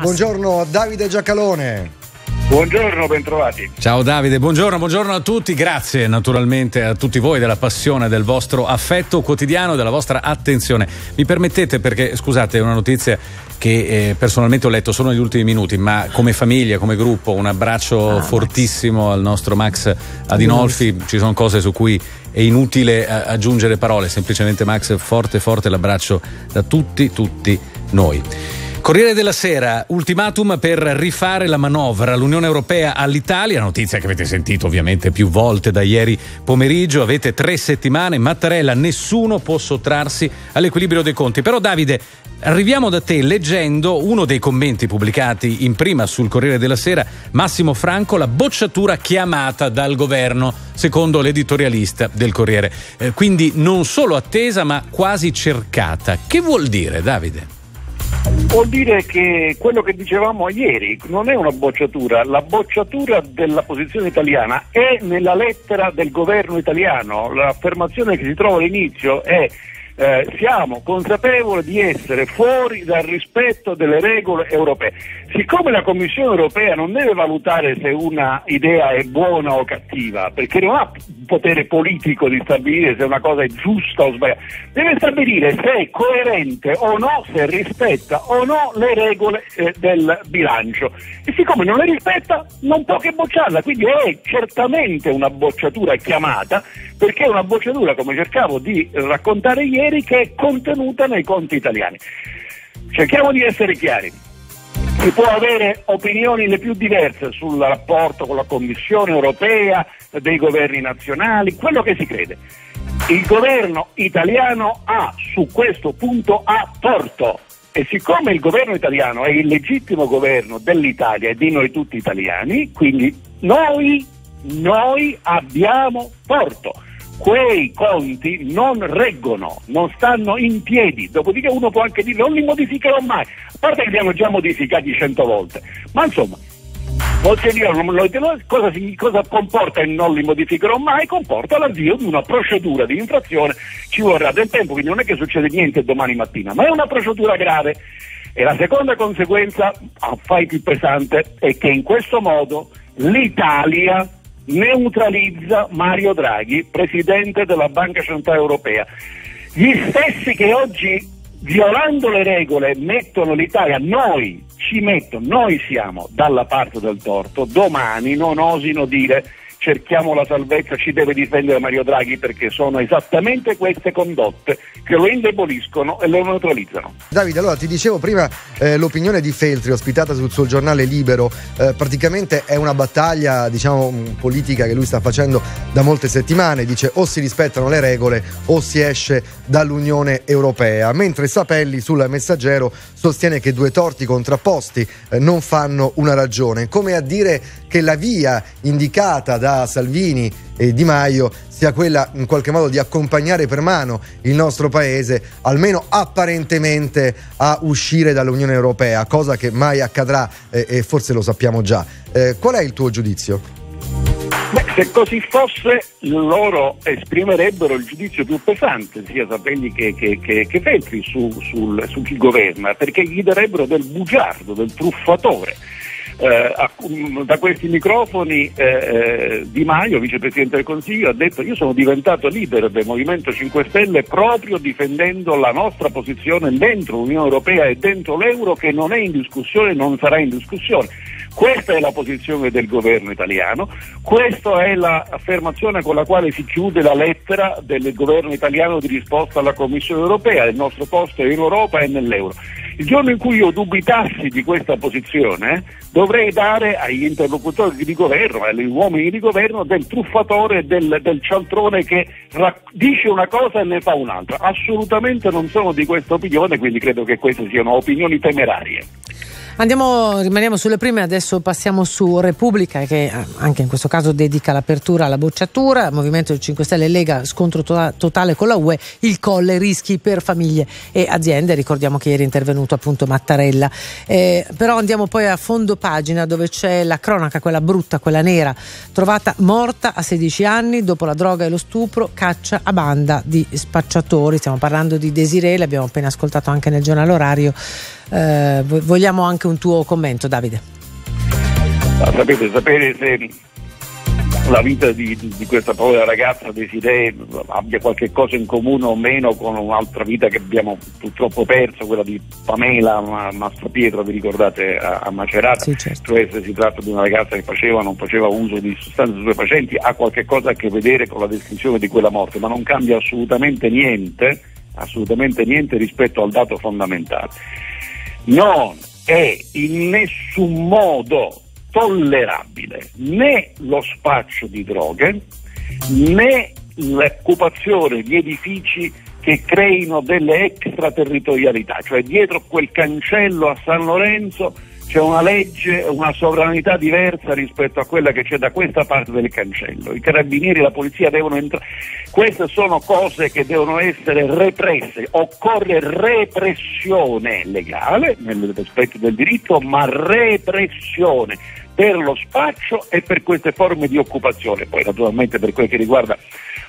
Buongiorno Davide Giacalone. Buongiorno, bentrovati. Ciao Davide, buongiorno, buongiorno a tutti, grazie naturalmente a tutti voi della passione, del vostro affetto quotidiano, della vostra attenzione. Mi permettete perché, scusate, è una notizia che eh, personalmente ho letto solo negli ultimi minuti, ma come famiglia, come gruppo, un abbraccio ah, fortissimo Max. al nostro Max Adinolfi, ci sono cose su cui è inutile eh, aggiungere parole, semplicemente Max, forte forte l'abbraccio da tutti, tutti noi. Corriere della Sera, ultimatum per rifare la manovra. L'Unione Europea all'Italia, notizia che avete sentito ovviamente più volte da ieri pomeriggio. Avete tre settimane. Mattarella, nessuno può sottrarsi all'equilibrio dei conti. Però Davide, Arriviamo da te leggendo uno dei commenti pubblicati in prima sul Corriere della Sera, Massimo Franco, la bocciatura chiamata dal governo, secondo l'editorialista del Corriere. Eh, quindi non solo attesa, ma quasi cercata. Che vuol dire, Davide? Vuol dire che quello che dicevamo ieri non è una bocciatura, la bocciatura della posizione italiana è nella lettera del governo italiano, l'affermazione che si trova all'inizio è eh, siamo consapevoli di essere fuori dal rispetto delle regole europee. Siccome la Commissione europea non deve valutare se una idea è buona o cattiva, perché non ha potere politico di stabilire se una cosa è giusta o sbagliata, deve stabilire se è coerente o no, se rispetta o no le regole eh, del bilancio. E siccome non le rispetta, non può che bocciarla, quindi è certamente una bocciatura chiamata, perché è una bocciatura, come cercavo di raccontare ieri, che è contenuta nei conti italiani. Cerchiamo di essere chiari. Si può avere opinioni le più diverse sul rapporto con la Commissione europea, dei governi nazionali, quello che si crede. Il governo italiano ha su questo punto ha torto e siccome il governo italiano è il legittimo governo dell'Italia e di noi tutti italiani, quindi noi, noi abbiamo torto quei conti non reggono, non stanno in piedi, dopodiché uno può anche dire non li modificherò mai, a parte che li hanno già modificati cento volte, ma insomma, cosa, cosa comporta il non li modificherò mai? Comporta l'avvio di una procedura di infrazione, ci vorrà del tempo, quindi non è che succede niente domani mattina, ma è una procedura grave. E la seconda conseguenza, affai più pesante, è che in questo modo l'Italia neutralizza Mario Draghi, presidente della Banca Centrale Europea. Gli stessi che oggi, violando le regole, mettono l'Italia, noi ci mettono, noi siamo dalla parte del torto, domani non osino dire cerchiamo la salvezza, ci deve difendere Mario Draghi perché sono esattamente queste condotte che lo indeboliscono e lo neutralizzano. Davide, allora ti dicevo prima eh, l'opinione di Feltri ospitata sul suo giornale Libero, eh, praticamente è una battaglia diciamo politica che lui sta facendo da molte settimane, dice o si rispettano le regole o si esce dall'Unione Europea, mentre Sapelli sul messaggero sostiene che due torti contrapposti eh, non fanno una ragione, come a dire che la via indicata da Salvini e Di Maio sia quella in qualche modo di accompagnare per mano il nostro paese, almeno apparentemente, a uscire dall'Unione Europea, cosa che mai accadrà eh, e forse lo sappiamo già. Eh, qual è il tuo giudizio? Beh, se così fosse, loro esprimerebbero il giudizio più pesante, sia Sapelli che, che, che, che Feltri, su, sul, su chi governa, perché gli darebbero del bugiardo, del truffatore eh, da questi microfoni eh, eh, Di Maio, vicepresidente del Consiglio, ha detto io sono diventato leader del Movimento 5 Stelle proprio difendendo la nostra posizione dentro l'Unione Europea e dentro l'euro che non è in discussione e non sarà in discussione. Questa è la posizione del governo italiano, questa è l'affermazione con la quale si chiude la lettera del governo italiano di risposta alla Commissione europea, il nostro posto è in Europa e nell'euro. Il giorno in cui io dubitassi di questa posizione dovrei dare agli interlocutori di governo, agli uomini di governo del truffatore, del, del cialtrone che rac- dice una cosa e ne fa un'altra. Assolutamente non sono di questa opinione, quindi credo che queste siano opinioni temerarie. Andiamo, rimaniamo sulle prime, adesso passiamo su Repubblica che eh, anche in questo caso dedica l'apertura alla bocciatura, Movimento 5 Stelle Lega scontro to- totale con la UE, il colle rischi per famiglie e aziende, ricordiamo che ieri è intervenuto appunto Mattarella. Eh, però andiamo poi a fondo pagina dove c'è la cronaca, quella brutta, quella nera, trovata morta a 16 anni dopo la droga e lo stupro, caccia a banda di spacciatori, stiamo parlando di Desiree, l'abbiamo appena ascoltato anche nel giornale orario Eh, vogliamo anche un tuo commento, Davide. Ah, sapete, sapere se la vita di, di, questa povera ragazza Desiree abbia qualche cosa in comune o meno con un'altra vita che abbiamo purtroppo perso, quella di Pamela Mastro Pietro, vi ricordate a, a Macerata, sì, certo. cioè se si tratta di una ragazza che faceva o non faceva uso di sostanze stupefacenti, ha qualche cosa a che vedere con la descrizione di quella morte, ma non cambia assolutamente niente, assolutamente niente rispetto al dato fondamentale. Non è in nessun modo tollerabile né lo spaccio di droghe né l'occupazione di edifici che creino delle extraterritorialità, cioè dietro quel cancello a San Lorenzo c'è una legge, una sovranità diversa rispetto a quella che c'è da questa parte del cancello. I carabinieri e la polizia devono entrare. Queste sono cose che devono essere represse. Occorre repressione legale nel rispetto del diritto, ma repressione per lo spaccio e per queste forme di occupazione. Poi naturalmente per quel che riguarda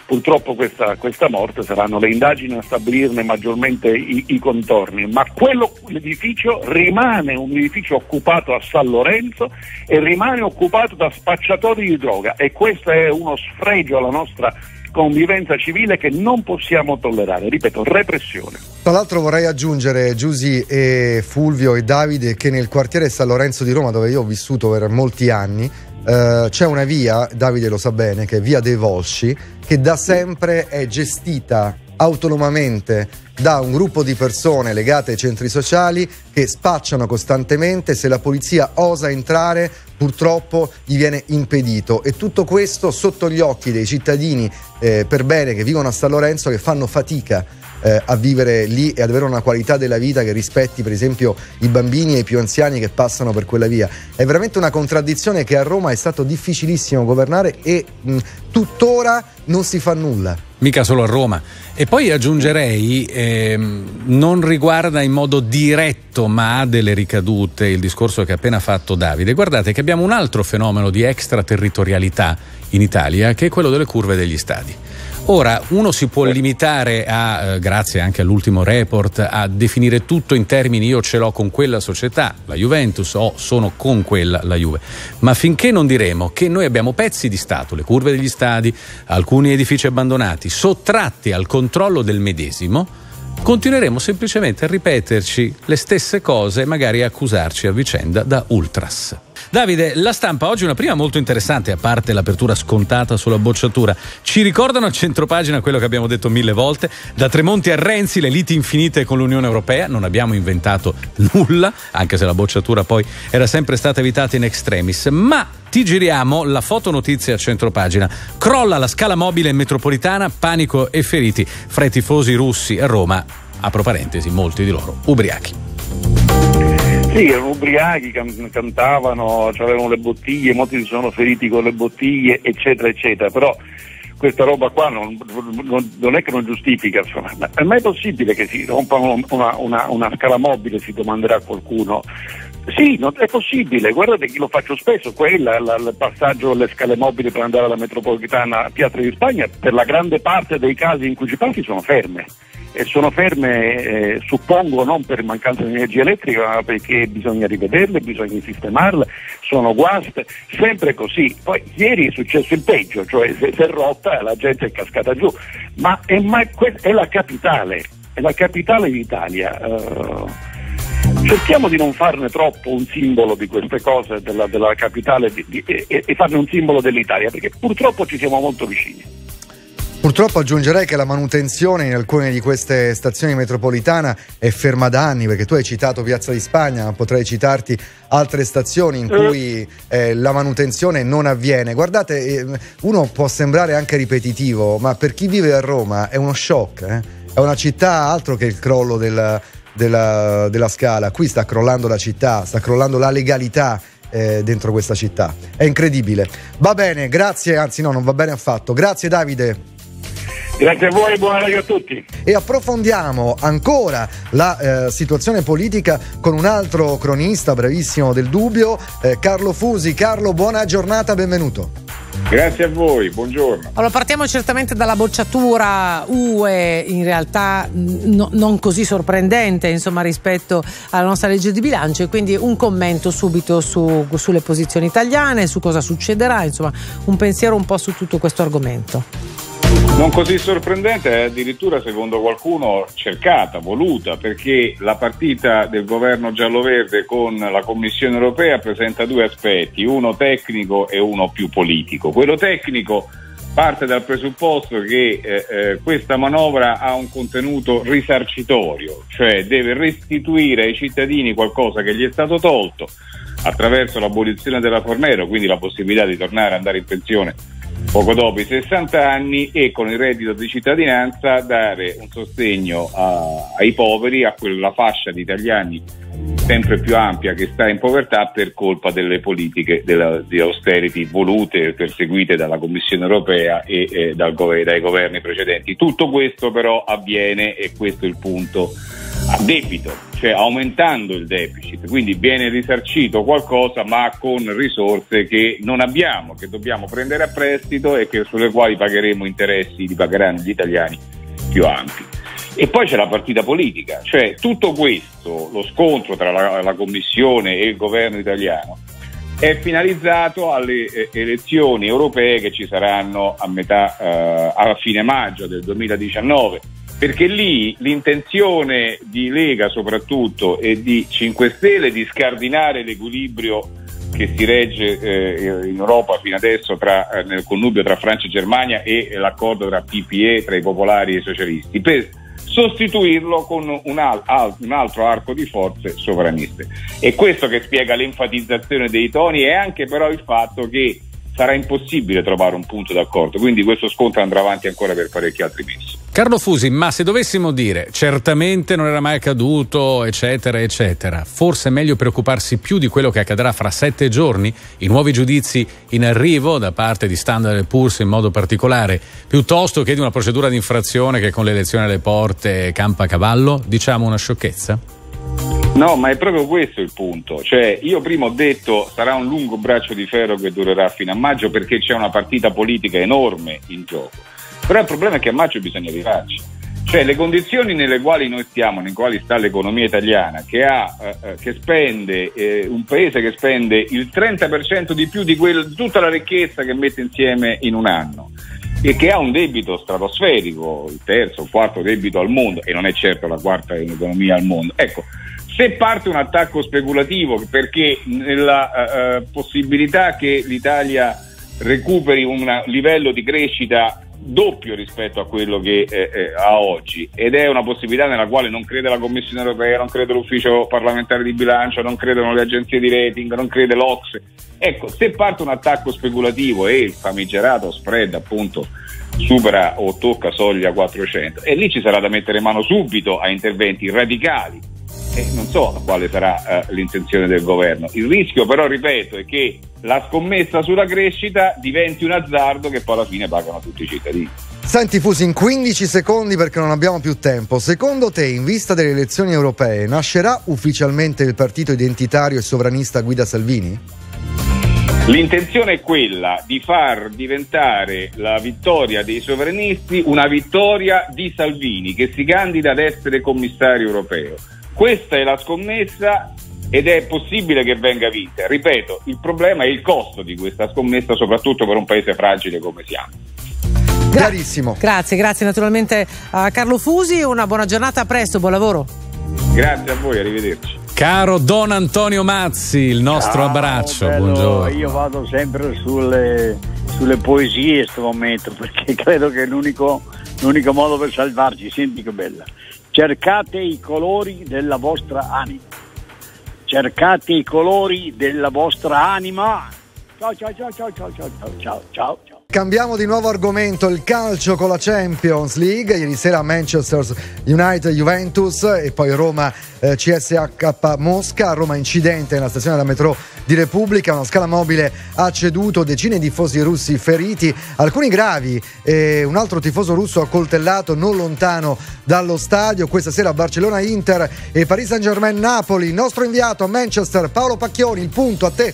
purtroppo questa, questa, morte saranno le indagini a stabilirne maggiormente i, i contorni, ma quello, l'edificio rimane un edificio occupato a San Lorenzo e rimane occupato da spacciatori di droga e questo è uno sfregio alla nostra convivenza civile che non possiamo tollerare, ripeto, repressione. Tra l'altro vorrei aggiungere Giusy e Fulvio e Davide che nel quartiere San Lorenzo di Roma dove io ho vissuto per molti anni eh, c'è una via, Davide lo sa bene, che è via dei Volsci, che da sempre è gestita autonomamente da un gruppo di persone legate ai centri sociali che spacciano costantemente, se la polizia osa entrare purtroppo gli viene impedito e tutto questo sotto gli occhi dei cittadini eh, per bene che vivono a San Lorenzo che fanno fatica eh, a vivere lì e ad avere una qualità della vita che rispetti per esempio i bambini e i più anziani che passano per quella via. È veramente una contraddizione che a Roma è stato difficilissimo governare e mh, tuttora non si fa nulla. Mica solo a Roma. E poi aggiungerei, ehm, non riguarda in modo diretto ma ha delle ricadute il discorso che ha appena fatto Davide. Guardate che abbiamo un altro fenomeno di extraterritorialità in Italia che è quello delle curve degli stadi. Ora, uno si può limitare a, eh, grazie anche all'ultimo report, a definire tutto in termini io ce l'ho con quella società, la Juventus, o sono con quella, la Juve. Ma finché non diremo che noi abbiamo pezzi di Stato, le curve degli stadi, alcuni edifici abbandonati, sottratti al controllo del medesimo, continueremo semplicemente a ripeterci le stesse cose e magari accusarci a vicenda da ultras. Davide, la stampa oggi è una prima molto interessante, a parte l'apertura scontata sulla bocciatura. Ci ricordano a centropagina quello che abbiamo detto mille volte, da Tremonti a Renzi le liti infinite con l'Unione Europea, non abbiamo inventato nulla, anche se la bocciatura poi era sempre stata evitata in extremis, ma ti giriamo la fotonotizia a centropagina. Crolla la scala mobile metropolitana, panico e feriti fra i tifosi russi a Roma, apro parentesi, molti di loro ubriachi. Sì, erano ubriachi, can- cantavano, avevano le bottiglie, molti si sono feriti con le bottiglie, eccetera, eccetera. Però questa roba qua non, non, non è che non giustifica, insomma. È mai possibile che si rompa una, una, una scala mobile, si domanderà qualcuno. Sì, non, è possibile, guardate che lo faccio spesso, quella, la, il passaggio alle scale mobili per andare alla metropolitana a Piazza di Spagna, per la grande parte dei casi in cui ci passi sono ferme e sono ferme, eh, suppongo, non per mancanza di energia elettrica, ma perché bisogna rivederle, bisogna sistemarle, sono guaste, sempre così. Poi ieri è successo il peggio, cioè si è rotta la gente è cascata giù, ma è, ma è la capitale, è la capitale d'Italia. Uh, cerchiamo di non farne troppo un simbolo di queste cose della, della capitale di, di, e, e farne un simbolo dell'Italia, perché purtroppo ci siamo molto vicini. Purtroppo aggiungerei che la manutenzione in alcune di queste stazioni metropolitane è ferma da anni, perché tu hai citato Piazza di Spagna, ma potrei citarti altre stazioni in mm. cui eh, la manutenzione non avviene. Guardate, eh, uno può sembrare anche ripetitivo, ma per chi vive a Roma è uno shock. Eh? È una città altro che il crollo della, della, della scala. Qui sta crollando la città, sta crollando la legalità. Eh, dentro questa città è incredibile va bene grazie anzi no non va bene affatto grazie Davide Grazie a voi buona radio a tutti. E approfondiamo ancora la eh, situazione politica con un altro cronista bravissimo del dubbio, eh, Carlo Fusi. Carlo, buona giornata, benvenuto. Grazie a voi, buongiorno. Allora partiamo certamente dalla bocciatura UE, in realtà no, non così sorprendente insomma, rispetto alla nostra legge di bilancio e quindi un commento subito su, sulle posizioni italiane, su cosa succederà, insomma un pensiero un po' su tutto questo argomento. Non così sorprendente, è addirittura secondo qualcuno cercata, voluta, perché la partita del governo giallo-verde con la Commissione europea presenta due aspetti, uno tecnico e uno più politico. Quello tecnico parte dal presupposto che eh, eh, questa manovra ha un contenuto risarcitorio, cioè deve restituire ai cittadini qualcosa che gli è stato tolto attraverso l'abolizione della Fornero, quindi la possibilità di tornare ad andare in pensione poco dopo i 60 anni e con il reddito di cittadinanza dare un sostegno a, ai poveri, a quella fascia di italiani sempre più ampia che sta in povertà per colpa delle politiche della, di austerity volute e perseguite dalla Commissione europea e eh, dal, dai governi precedenti. Tutto questo però avviene, e questo è il punto, a debito, cioè aumentando il deficit, quindi viene risarcito qualcosa ma con risorse che non abbiamo, che dobbiamo prendere a prestito e che, sulle quali pagheremo interessi, li pagheranno gli italiani più ampi. E poi c'è la partita politica, cioè tutto questo, lo scontro tra la, la Commissione e il governo italiano, è finalizzato alle eh, elezioni europee che ci saranno a metà, eh, a fine maggio del 2019 perché lì l'intenzione di Lega soprattutto e di 5 Stelle di scardinare l'equilibrio che si regge eh, in Europa fino adesso tra, eh, nel connubio tra Francia e Germania e l'accordo tra PPE, tra i popolari e i socialisti, per sostituirlo con un, al- al- un altro arco di forze sovraniste. E questo che spiega l'enfatizzazione dei toni e anche però il fatto che sarà impossibile trovare un punto d'accordo, quindi questo scontro andrà avanti ancora per parecchi altri mesi. Carlo Fusi, ma se dovessimo dire certamente non era mai accaduto, eccetera, eccetera, forse è meglio preoccuparsi più di quello che accadrà fra sette giorni, i nuovi giudizi in arrivo da parte di Standard Poor's in modo particolare, piuttosto che di una procedura di infrazione che con le elezioni alle porte campa a cavallo? Diciamo una sciocchezza? No, ma è proprio questo il punto. Cioè, io prima ho detto sarà un lungo braccio di ferro che durerà fino a maggio perché c'è una partita politica enorme in gioco. Però il problema è che a maggio bisogna arrivarci. Cioè le condizioni nelle quali noi stiamo, nelle quali sta l'economia italiana, che, ha, eh, eh che spende, eh, un paese che spende il 30% di più di, quel, di tutta la ricchezza che mette insieme in un anno e che ha un debito stratosferico, il terzo o quarto debito al mondo, e non è certo la quarta economia al mondo. Ecco, se parte un attacco speculativo perché nella uh, possibilità che l'Italia recuperi un livello di crescita doppio rispetto a quello che eh, eh, ha oggi ed è una possibilità nella quale non crede la Commissione europea, non crede l'ufficio parlamentare di bilancio, non credono le agenzie di rating, non crede l'Ox. Ecco, se parte un attacco speculativo e il famigerato spread appunto supera o tocca soglia 400 e lì ci sarà da mettere mano subito a interventi radicali e non so quale sarà eh, l'intenzione del governo. Il rischio però, ripeto, è che la scommessa sulla crescita diventi un azzardo che poi alla fine pagano tutti i cittadini. Senti Fusi, in 15 secondi perché non abbiamo più tempo, secondo te in vista delle elezioni europee nascerà ufficialmente il partito identitario e sovranista Guida Salvini? L'intenzione è quella di far diventare la vittoria dei sovranisti una vittoria di Salvini che si candida ad essere commissario europeo. Questa è la scommessa ed è possibile che venga vinta. Ripeto, il problema è il costo di questa scommessa, soprattutto per un paese fragile come siamo. Gra- Chiarissimo. Grazie, grazie naturalmente a Carlo Fusi. Una buona giornata, a presto, buon lavoro. Grazie a voi, arrivederci. Caro Don Antonio Mazzi, il nostro Ciao, abbraccio. bello. Buongiorno. Io vado sempre sulle, sulle poesie in questo momento perché credo che è l'unico, l'unico modo per salvarci. Senti che bella. Cercate i colori della vostra anima. Cercate i colori della vostra anima. Ciao ciao ciao ciao ciao ciao ciao ciao ciao. Cambiamo di nuovo argomento, il calcio con la Champions League, ieri sera Manchester United Juventus e poi Roma eh, CSH Mosca, Roma incidente nella stazione della metro di Repubblica, una scala mobile ha ceduto, decine di tifosi russi feriti, alcuni gravi e un altro tifoso russo accoltellato non lontano dallo stadio, questa sera Barcellona Inter e Paris Saint Germain Napoli, il nostro inviato a Manchester Paolo Pacchioni, il punto a te.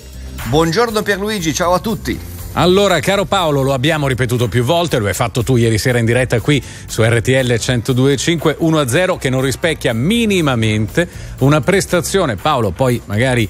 Buongiorno Pierluigi, ciao a tutti. Allora, caro Paolo, lo abbiamo ripetuto più volte, lo hai fatto tu ieri sera in diretta qui su RTL 102.5 1-0 che non rispecchia minimamente una prestazione, Paolo, poi magari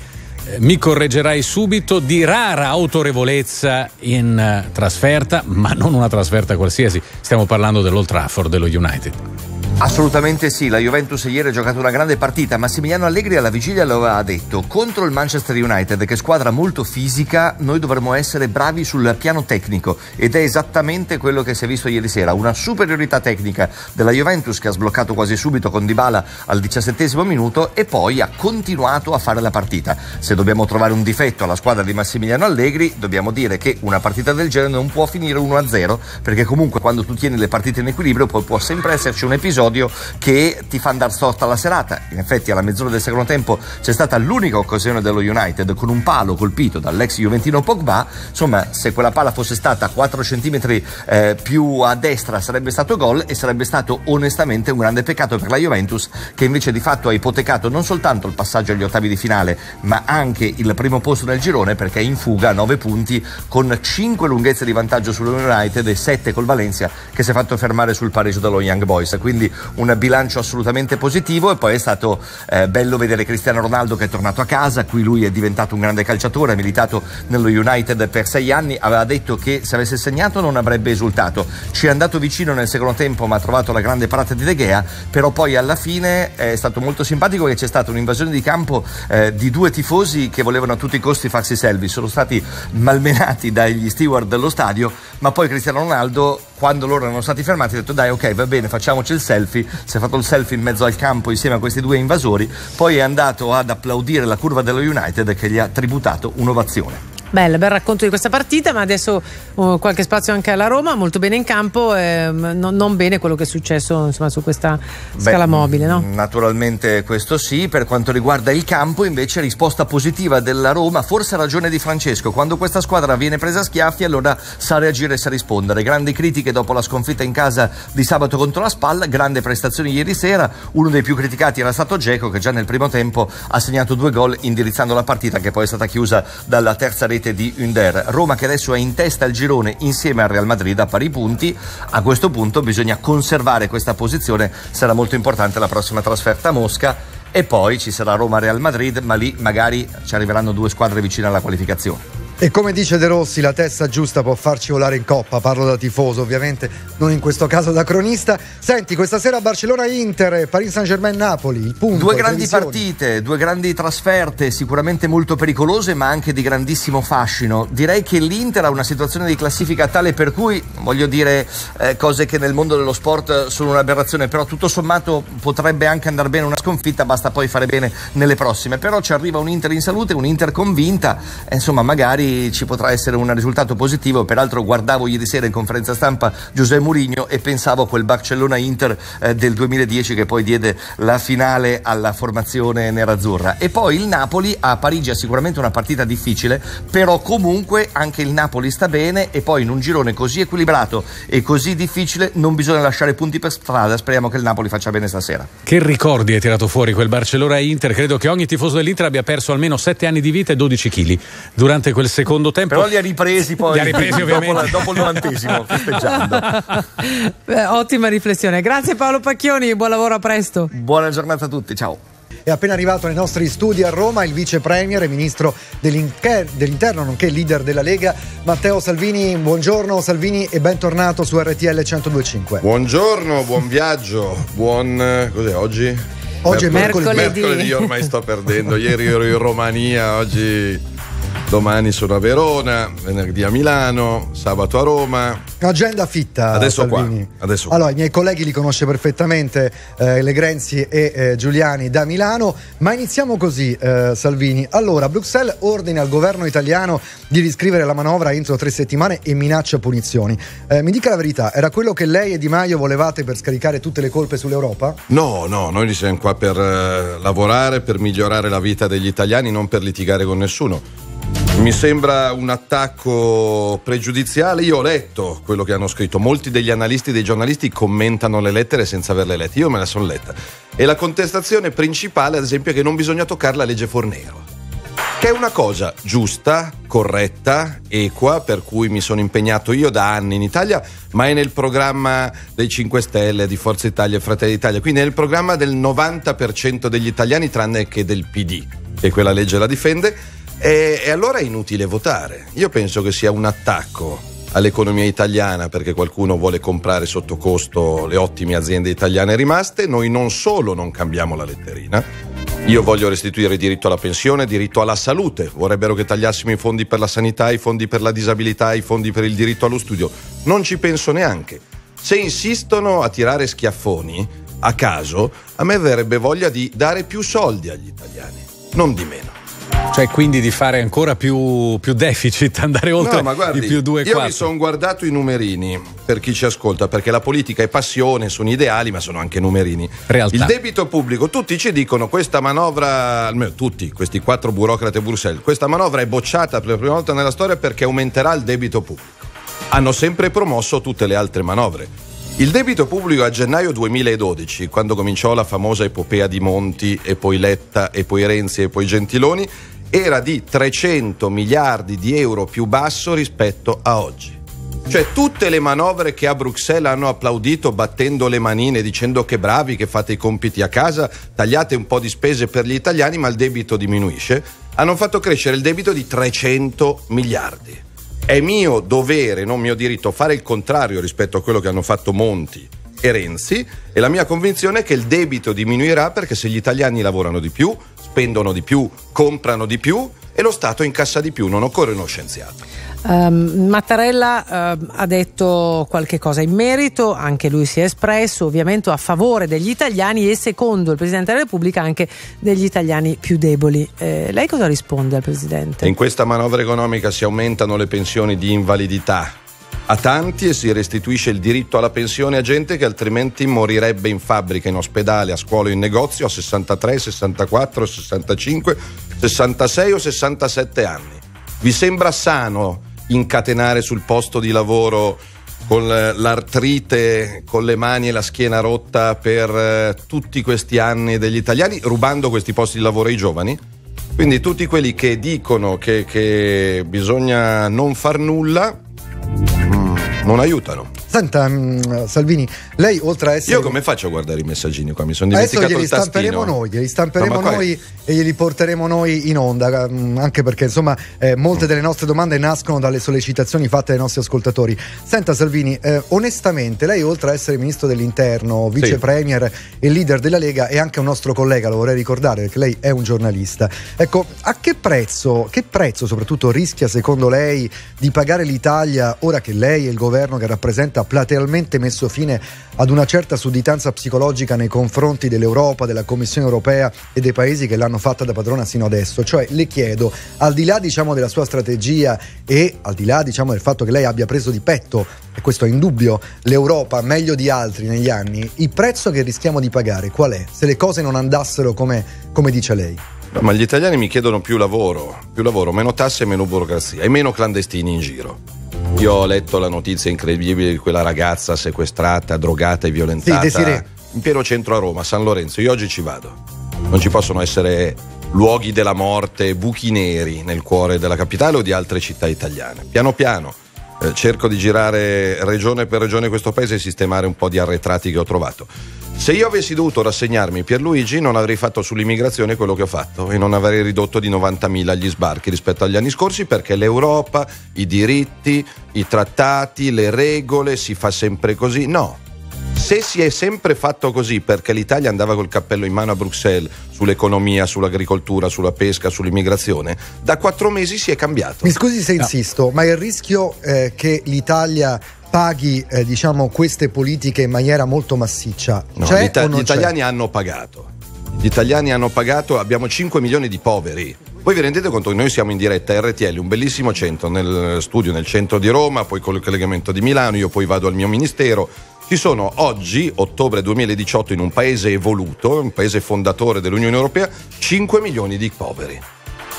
mi correggerai subito, di rara autorevolezza in uh, trasferta, ma non una trasferta qualsiasi, stiamo parlando dell'Old Trafford dello United. Assolutamente sì, la Juventus ieri ha giocato una grande partita. Massimiliano Allegri alla vigilia lo aveva detto: contro il Manchester United, che è squadra molto fisica, noi dovremmo essere bravi sul piano tecnico. Ed è esattamente quello che si è visto ieri sera: una superiorità tecnica della Juventus che ha sbloccato quasi subito con Dybala al diciassettesimo minuto e poi ha continuato a fare la partita. Se dobbiamo trovare un difetto alla squadra di Massimiliano Allegri, dobbiamo dire che una partita del genere non può finire 1-0, perché comunque quando tu tieni le partite in equilibrio poi può sempre esserci un episodio episodio che ti fa andare storta la serata. In effetti alla mezz'ora del secondo tempo c'è stata l'unica occasione dello United con un palo colpito dall'ex Juventino Pogba. Insomma, se quella palla fosse stata 4 cm eh, più a destra sarebbe stato gol e sarebbe stato onestamente un grande peccato per la Juventus che invece di fatto ha ipotecato non soltanto il passaggio agli ottavi di finale, ma anche il primo posto nel girone perché è in fuga a 9 punti con 5 lunghezze di vantaggio sullo United e 7 col Valencia che si è fatto fermare sul pareggio dallo Young Boys. Quindi un bilancio assolutamente positivo e poi è stato eh, bello vedere Cristiano Ronaldo che è tornato a casa, qui lui è diventato un grande calciatore, ha militato nello United per sei anni, aveva detto che se avesse segnato non avrebbe esultato, ci è andato vicino nel secondo tempo ma ha trovato la grande parata di De Gea, però poi alla fine è stato molto simpatico che c'è stata un'invasione di campo eh, di due tifosi che volevano a tutti i costi farsi selfie, sono stati malmenati dagli steward dello stadio, ma poi Cristiano Ronaldo quando loro erano stati fermati ha detto dai ok va bene facciamoci il selfie. Si è fatto il selfie in mezzo al campo insieme a questi due invasori. Poi è andato ad applaudire la curva dello United che gli ha tributato un'ovazione Bella, bel racconto di questa partita, ma adesso uh, qualche spazio anche alla Roma, molto bene in campo, eh, non, non, bene quello che è successo insomma, su questa Beh, scala mobile. No? Naturalmente questo sì, per quanto riguarda il campo invece risposta positiva della Roma, forse ha ragione di Francesco, quando questa squadra viene presa a schiaffi allora sa reagire e sa rispondere. Grandi critiche dopo la sconfitta in casa di sabato contro la Spalla, grande prestazione ieri sera, uno dei più criticati era stato Geco che già nel primo tempo ha segnato due gol indirizzando la partita che poi è stata chiusa dalla terza rete rete di Under. Roma che adesso è in testa al girone insieme al Real Madrid a pari punti. A questo punto bisogna conservare questa posizione, sarà molto importante la prossima trasferta a Mosca e poi ci sarà Roma-Real Madrid, ma lì magari ci arriveranno due squadre vicine alla qualificazione. E come dice De Rossi, la testa giusta può farci volare in coppa. Parlo da tifoso, ovviamente, non in questo caso da cronista. Senti, questa sera Barcellona-Inter, Paris Saint-Germain-Napoli. Il punto, due grandi partite, due grandi trasferte, sicuramente molto pericolose, ma anche di grandissimo fascino. Direi che l'Inter ha una situazione di classifica tale per cui, voglio dire eh, cose che nel mondo dello sport sono un'aberrazione, però tutto sommato potrebbe anche andare bene una sconfitta, basta poi fare bene nelle prossime. Però ci arriva un Inter in salute, un Inter convinta, insomma, magari ci potrà essere un risultato positivo. Peraltro guardavo ieri sera in conferenza stampa Giuseppe Mourinho e pensavo a quel Barcellona-Inter eh, del 2010 che poi diede la finale alla formazione nerazzurra. E poi il Napoli a Parigi ha sicuramente una partita difficile, però comunque anche il Napoli sta bene e poi in un girone così equilibrato e così difficile non bisogna lasciare punti per strada. Speriamo che il Napoli faccia bene stasera. Che ricordi hai tirato fuori quel Barcellona-Inter? Credo che ogni tifoso dell'Inter abbia perso almeno 7 anni di vita e 12 kg durante quel secondo tempo. Però li ha ripresi poi li ha ripresi, dopo, la, dopo, il novantesimo, festeggiando. Beh, ottima riflessione. Grazie Paolo Pacchioni, buon lavoro, a presto. Buona giornata a tutti, ciao. È appena arrivato nei nostri studi a Roma il vice premier e ministro dell'interno, nonché leader della Lega, Matteo Salvini. Buongiorno Salvini e bentornato su RTL 1025. Buongiorno, buon viaggio, buon... cos'è oggi? Oggi è mercoledì. Mercoledì ormai sto perdendo, ieri ero in Romania, oggi domani sono a Verona, venerdì a Milano, sabato a Roma. Agenda fitta. Adesso Salvini. qua. Adesso allora, i miei colleghi li conosce perfettamente eh, Legrenzi e eh, Giuliani da Milano, ma iniziamo così, eh, Salvini. Allora, Bruxelles ordina al governo italiano di riscrivere la manovra entro tre settimane e minaccia punizioni. Eh, mi dica la verità, era quello che lei e Di Maio volevate per scaricare tutte le colpe sull'Europa? No, no, noi siamo qua per eh, lavorare, per migliorare la vita degli italiani, non per litigare con nessuno. Mi sembra un attacco pregiudiziale. Io ho letto quello che hanno scritto. Molti degli analisti e dei giornalisti commentano le lettere senza averle lette. Io me le sono lette. E la contestazione principale, ad esempio, è che non bisogna toccare la legge Fornero. che è una cosa giusta, corretta, equa, per cui mi sono impegnato io da anni in Italia, ma è nel programma dei 5 Stelle, di Forza Italia e Fratelli d'Italia, quindi è nel programma del 90% degli italiani, tranne che del PD, che quella legge la difende, e, e allora è inutile votare. Io penso che sia un attacco all'economia italiana perché qualcuno vuole comprare sotto costo le ottime aziende italiane rimaste, noi non solo non cambiamo la letterina, io voglio restituire diritto alla pensione, diritto alla salute. Vorrebbero che tagliassimo i fondi per la sanità, i fondi per la disabilità, i fondi per il diritto allo studio. Non ci penso neanche. Se insistono a tirare schiaffoni a caso, a me verrebbe voglia di dare più soldi agli italiani, non di meno. Cioè, quindi di fare ancora più, più deficit, andare oltre no, ma guardi, di più 2 Io mi sono guardato i numerini per chi ci ascolta, perché la politica è passione, sono ideali, ma sono anche numerini. Realtà. Il debito pubblico, tutti ci dicono questa manovra, almeno tutti, questi quattro burocrati a Bruxelles, questa manovra è bocciata per la prima volta nella storia perché aumenterà il debito pubblico. Hanno sempre promosso tutte le altre manovre. Il debito pubblico a gennaio 2012, quando cominciò la famosa epopea di Monti e poi Letta e poi Renzi e poi Gentiloni, era di 300 miliardi di euro più basso rispetto a oggi. Cioè tutte le manovre che a Bruxelles hanno applaudito battendo le manine dicendo che bravi che fate i compiti a casa, tagliate un po' di spese per gli italiani ma il debito diminuisce, hanno fatto crescere il debito di 300 miliardi. È mio dovere, non mio diritto, fare il contrario rispetto a quello che hanno fatto Monti e Renzi e la mia convinzione è che il debito diminuirà perché se gli italiani lavorano di più, spendono di più, comprano di più e lo Stato incassa di più, non occorre uno scienziato. Um, Mattarella uh, ha detto qualche cosa in merito, anche lui si è espresso ovviamente a favore degli italiani e secondo il Presidente della Repubblica anche degli italiani più deboli. Eh, lei cosa risponde al Presidente? In questa manovra economica si aumentano le pensioni di invalidità a tanti e si restituisce il diritto alla pensione a gente che altrimenti morirebbe in fabbrica, in ospedale, a scuola in negozio a 63, 64, 65, 66 o 67 anni. Vi sembra sano incatenare sul posto di lavoro con l'artrite, con le mani e la schiena rotta per eh, tutti questi anni degli italiani, rubando questi posti di lavoro ai giovani? Quindi tutti quelli che dicono che, che bisogna non far nulla non aiutano. Senta, um, Salvini, lei oltre a essere. Io come faccio a guardare i messaggini qua? Mi sono dimenticato Adesso glieli stamperemo noi, glieli stamperemo no, noi e glieli porteremo noi in onda, um, anche perché insomma eh, molte delle nostre domande nascono dalle sollecitazioni fatte dai nostri ascoltatori. Senta Salvini, eh, onestamente, lei oltre a essere ministro dell'interno, vice sì. premier e leader della Lega, è anche un nostro collega, lo vorrei ricordare perché lei è un giornalista. Ecco, a che prezzo, che prezzo soprattutto rischia secondo lei di pagare l'Italia ora che lei e il governo che rappresenta platealmente messo fine ad una certa sudditanza psicologica nei confronti dell'Europa, della Commissione europea e dei paesi che l'hanno fatta da padrona sino adesso. Cioè le chiedo, al di là diciamo, della sua strategia e al di là diciamo, del fatto che lei abbia preso di petto, e questo è indubbio, l'Europa meglio di altri negli anni, il prezzo che rischiamo di pagare qual è? Se le cose non andassero come, come dice lei. Ma gli italiani mi chiedono più lavoro, più lavoro, meno tasse e meno burocrazia e meno clandestini in giro. Io ho letto la notizia incredibile di quella ragazza sequestrata, drogata e violentata sì, in pieno centro a Roma, San Lorenzo. Io oggi ci vado. Non ci possono essere luoghi della morte, buchi neri nel cuore della capitale o di altre città italiane. Piano piano eh, cerco di girare regione per regione questo paese e sistemare un po' di arretrati che ho trovato. Se io avessi dovuto rassegnarmi Pierluigi non avrei fatto sull'immigrazione quello che ho fatto e non avrei ridotto di 90.000 gli sbarchi rispetto agli anni scorsi perché l'Europa, i diritti, i trattati, le regole si fa sempre così. No, se si è sempre fatto così perché l'Italia andava col cappello in mano a Bruxelles sull'economia, sull'agricoltura, sulla pesca, sull'immigrazione, da quattro mesi si è cambiato. Mi scusi se no. insisto, ma il rischio eh, che l'Italia paghi eh, diciamo, queste politiche in maniera molto massiccia no, gli, ita- gli italiani hanno pagato. Gli italiani hanno pagato, abbiamo 5 milioni di poveri. Voi vi rendete conto che noi siamo in diretta a RTL, un bellissimo centro nel studio nel centro di Roma, poi con il collegamento di Milano, io poi vado al mio ministero, ci sono oggi, ottobre 2018, in un paese evoluto, un paese fondatore dell'Unione Europea, 5 milioni di poveri.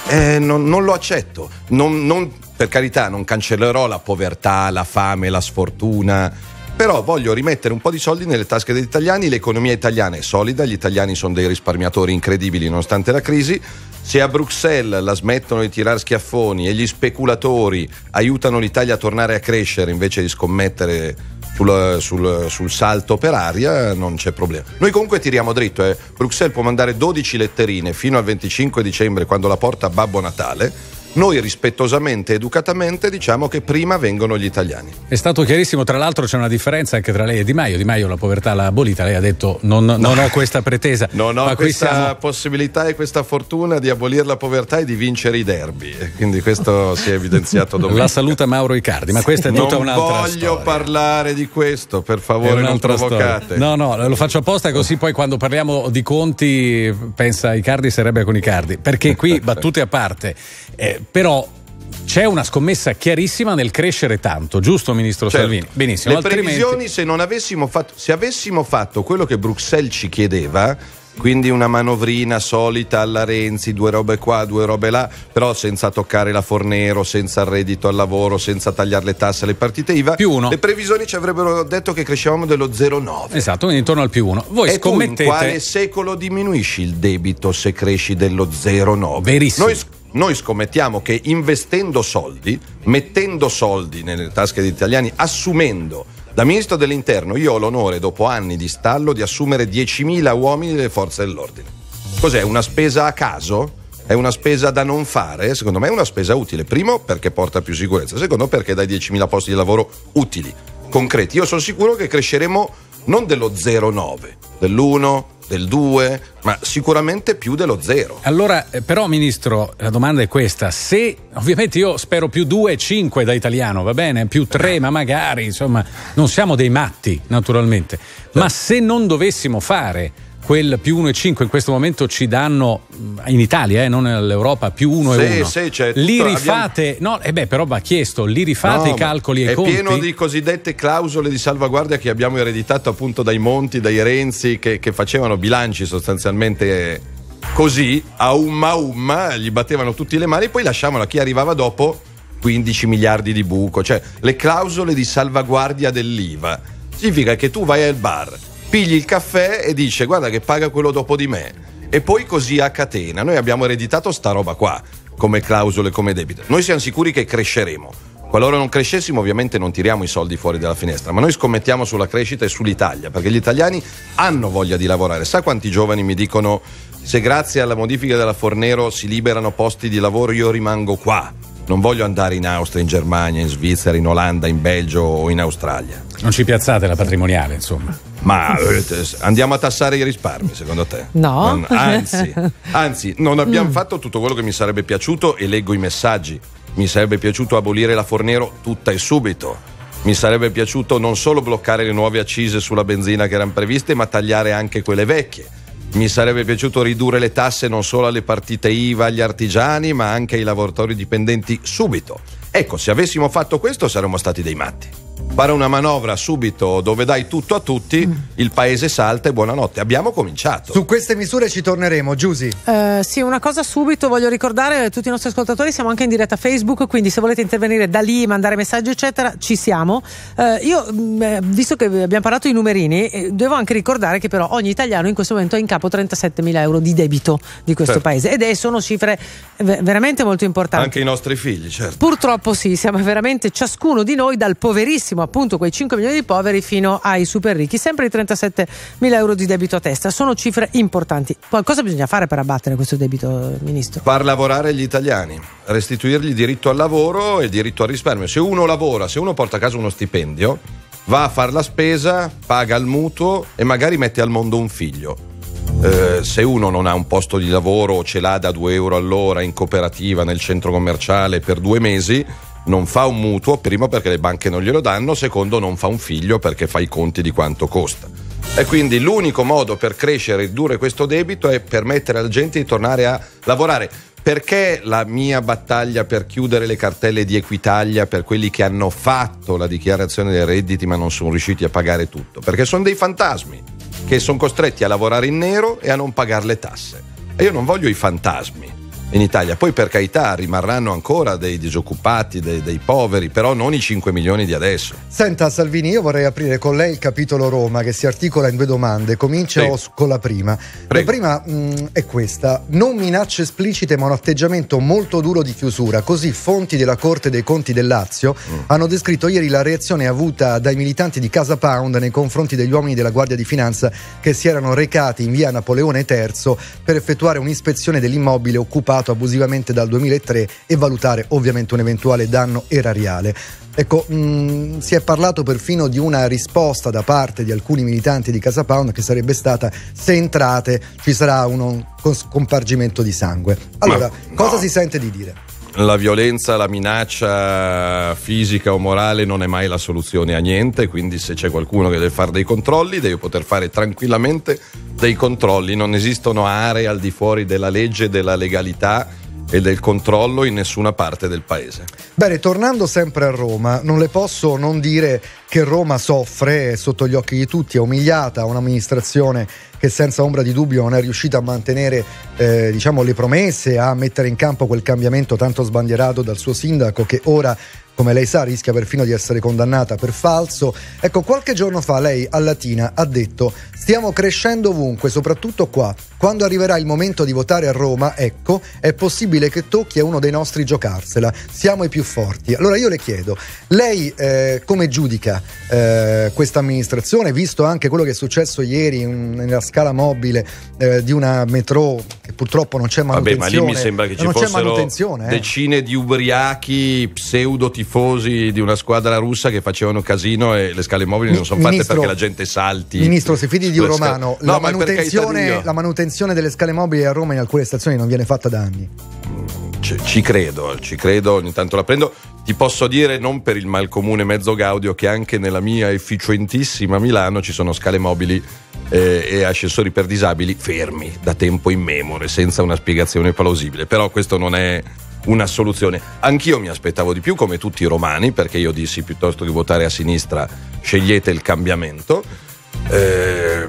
Eh, non, non, lo accetto. Non, non, per carità, non cancellerò la povertà, la fame, la sfortuna, però voglio rimettere un po' di soldi nelle tasche degli italiani, l'economia italiana è solida, gli italiani sono dei risparmiatori incredibili nonostante la crisi, se a Bruxelles la smettono di tirare schiaffoni e gli speculatori aiutano l'Italia a tornare a crescere invece di scommettere sul, sul, sul, salto per aria non c'è problema. Noi comunque tiriamo dritto, eh. Bruxelles può mandare 12 letterine fino al 25 dicembre quando la porta Babbo Natale noi rispettosamente, educatamente diciamo che prima vengono gli italiani. È stato chiarissimo, tra l'altro c'è una differenza anche tra lei e Di Maio. Di Maio la povertà l'ha abolita, lei ha detto non, no. non ho questa pretesa. Non ho questa siamo... possibilità e questa fortuna di abolire la povertà e di vincere i derby. Quindi questo si è evidenziato domenica. La saluta Mauro Icardi, ma questa è tutta non un'altra voglio storia. parlare di questo, per favore non provocate. Storia. No, no, lo faccio apposta così poi quando parliamo di conti pensa Icardi sarebbe con Icardi. Perché qui battute a parte, eh, però c'è una scommessa chiarissima nel crescere tanto, giusto Ministro certo. Salvini? Benissimo. Le altrimenti... previsioni, se, non avessimo fatto, se avessimo fatto quello che Bruxelles ci chiedeva, quindi una manovrina solita alla Renzi, due robe qua, due robe là, però senza toccare la Fornero, senza il reddito al lavoro, senza tagliare le tasse alle partite IVA. Più uno. Le previsioni ci avrebbero detto che crescevamo dello 0,9. Esatto, quindi intorno al più uno. Voi e scommettete... in quale secolo diminuisci il debito se cresci dello 0,9? Verissimo. Noi noi scommettiamo che investendo soldi, mettendo soldi nelle tasche degli italiani, assumendo da ministro dell'interno, io ho l'onore, dopo anni di stallo, di assumere 10.000 uomini delle forze dell'ordine. Cos'è? Una spesa a caso? È una spesa da non fare? Secondo me è una spesa utile. Primo perché porta più sicurezza, secondo perché dai 10.000 posti di lavoro utili, concreti. Io sono sicuro che cresceremo non dello 0,9, dell'1, del 2, ma sicuramente più dello 0. Allora, eh, però, Ministro, la domanda è questa: se ovviamente io spero più 2,5 da italiano, va bene, più 3, ma magari, insomma, non siamo dei matti, naturalmente. Ma se non dovessimo fare quel più 1,5 in questo momento ci danno in Italia, eh, non nell'Europa, più 1,1. Sì, sì, cioè, li rifate, abbiamo... no, eh beh, però va chiesto, li rifate no, i calcoli e i conti? È pieno di cosiddette clausole di salvaguardia che abbiamo ereditato appunto dai Monti, dai Renzi, che, che facevano bilanci sostanzialmente così, a umma umma, gli battevano tutti le mani e poi lasciavano a chi arrivava dopo 15 miliardi di buco, cioè le clausole di salvaguardia dell'IVA. Significa che tu vai al bar pigli il caffè e dice guarda che paga quello dopo di me e poi così a catena. Noi abbiamo ereditato sta roba qua come clausole, come debito. Noi siamo sicuri che cresceremo. Qualora non crescessimo, ovviamente non tiriamo i soldi fuori dalla finestra, ma noi scommettiamo sulla crescita e sull'Italia, perché gli italiani hanno voglia di lavorare. Sa quanti giovani mi dicono se grazie alla modifica della Fornero si liberano posti di lavoro io rimango qua. Non voglio andare in Austria, in Germania, in Svizzera, in Olanda, in Belgio o in Australia. Non ci piazzate la patrimoniale, insomma. Ma eh, andiamo a tassare i risparmi, secondo te? No. Non, anzi, anzi, non abbiamo mm. fatto tutto quello che mi sarebbe piaciuto e leggo i messaggi. Mi sarebbe piaciuto abolire la Fornero tutta e subito. Mi sarebbe piaciuto non solo bloccare le nuove accise sulla benzina che erano previste, ma tagliare anche quelle vecchie. Mi sarebbe piaciuto ridurre le tasse non solo alle partite IVA, agli artigiani, ma anche ai lavoratori dipendenti subito. Ecco, se avessimo fatto questo saremmo stati dei matti fare una manovra subito dove dai tutto a tutti, mm. il paese salta e buonanotte. Abbiamo cominciato. Su queste misure ci torneremo, Giusy. Uh, sì, una cosa subito voglio ricordare a tutti i nostri ascoltatori, siamo anche in diretta Facebook, quindi se volete intervenire da lì, mandare messaggi eccetera, ci siamo. Uh, io, mm, eh, visto che abbiamo parlato di numerini, eh, devo anche ricordare che però ogni italiano in questo momento ha in capo 37 mila euro di debito di questo certo. paese ed è, sono cifre veramente molto importanti. Anche i nostri figli, certo. Purtroppo sì, siamo veramente ciascuno di noi dal poverissimo appunto quei 5 milioni di poveri fino ai super ricchi, sempre i 37 mila euro di debito a testa. Sono cifre importanti. Qualcosa bisogna fare per abbattere questo debito, Ministro? Far lavorare gli italiani, restituirgli diritto al lavoro e diritto al risparmio. Se uno lavora, se uno porta a casa uno stipendio, va a fare la spesa, paga il mutuo e magari mette al mondo un figlio. Eh, se uno non ha un posto di lavoro o ce l'ha da 2 euro all'ora in cooperativa nel centro commerciale per due mesi, non fa un mutuo, primo perché le banche non glielo danno, secondo non fa un figlio perché fa i conti di quanto costa. E quindi l'unico modo per crescere e ridurre questo debito è permettere alla gente di tornare a lavorare. Perché la mia battaglia per chiudere le cartelle di Equitalia per quelli che hanno fatto la dichiarazione dei redditi ma non sono riusciti a pagare tutto? Perché sono dei fantasmi che sono costretti a lavorare in nero e a non pagare le tasse. E io non voglio i fantasmi in Italia. Poi per carità rimarranno ancora dei disoccupati, dei, dei, poveri, però non i 5 milioni di adesso. Senta Salvini, io vorrei aprire con lei il capitolo Roma che si articola in due domande. Comincio sì. con la prima. Prego. La prima mh, mm, è questa, non minacce esplicite ma un atteggiamento molto duro di chiusura. Così fonti della Corte dei Conti del Lazio mm. hanno descritto ieri la reazione avuta dai militanti di Casa Pound nei confronti degli uomini della Guardia di Finanza che si erano recati in via Napoleone III per effettuare un'ispezione dell'immobile occupato occupato abusivamente dal 2003 e valutare ovviamente un eventuale danno erariale. Ecco, mh, mm, si è parlato perfino di una risposta da parte di alcuni militanti di Casa Pound che sarebbe stata se entrate ci sarà uno scompargimento di sangue. Allora, Ma, cosa no. si sente di dire? La violenza, la minaccia fisica o morale non è mai la soluzione a niente, quindi se c'è qualcuno che deve fare dei controlli deve poter fare tranquillamente dei controlli, non esistono aree al di fuori della legge, della legalità e del controllo in nessuna parte del paese. Bene, tornando sempre a Roma, non le posso non dire che Roma soffre sotto gli occhi di tutti, è umiliata, un'amministrazione che senza ombra di dubbio non è riuscita a mantenere eh, diciamo, le promesse, a mettere in campo quel cambiamento tanto sbandierato dal suo sindaco che ora come lei sa, rischia perfino di essere condannata per falso. Ecco, qualche giorno fa lei a Latina ha detto stiamo crescendo ovunque, soprattutto qua. Quando arriverà il momento di votare a Roma, ecco, è possibile che tocchi a uno dei nostri giocarsela. Siamo i più forti. Allora io le chiedo, lei eh, come giudica eh, questa amministrazione, visto anche quello che è successo ieri in, nella scala mobile eh, di una metro che purtroppo non c'è manutenzione? Vabbè, ma lì mi sembra che ci fossero eh. decine di ubriachi pseudo tifosi di una squadra russa che facevano casino e le scale mobili non sono fatte perché la gente salti. Ministro, si fidi di un romano, no, la, manutenzione, la, manutenzione, delle scale mobili a Roma in alcune stazioni non viene fatta da anni. C- ci credo, ci credo, ogni tanto la prendo. Ti posso dire, non per il malcomune mezzo Gaudio, che anche nella mia efficientissima Milano ci sono scale mobili eh, e ascensori per disabili fermi da tempo immemore, senza una spiegazione plausibile. Però questo non è una soluzione. Anch'io mi aspettavo di più, come tutti i romani, perché io dissi piuttosto che votare a sinistra, scegliete il cambiamento. Eh,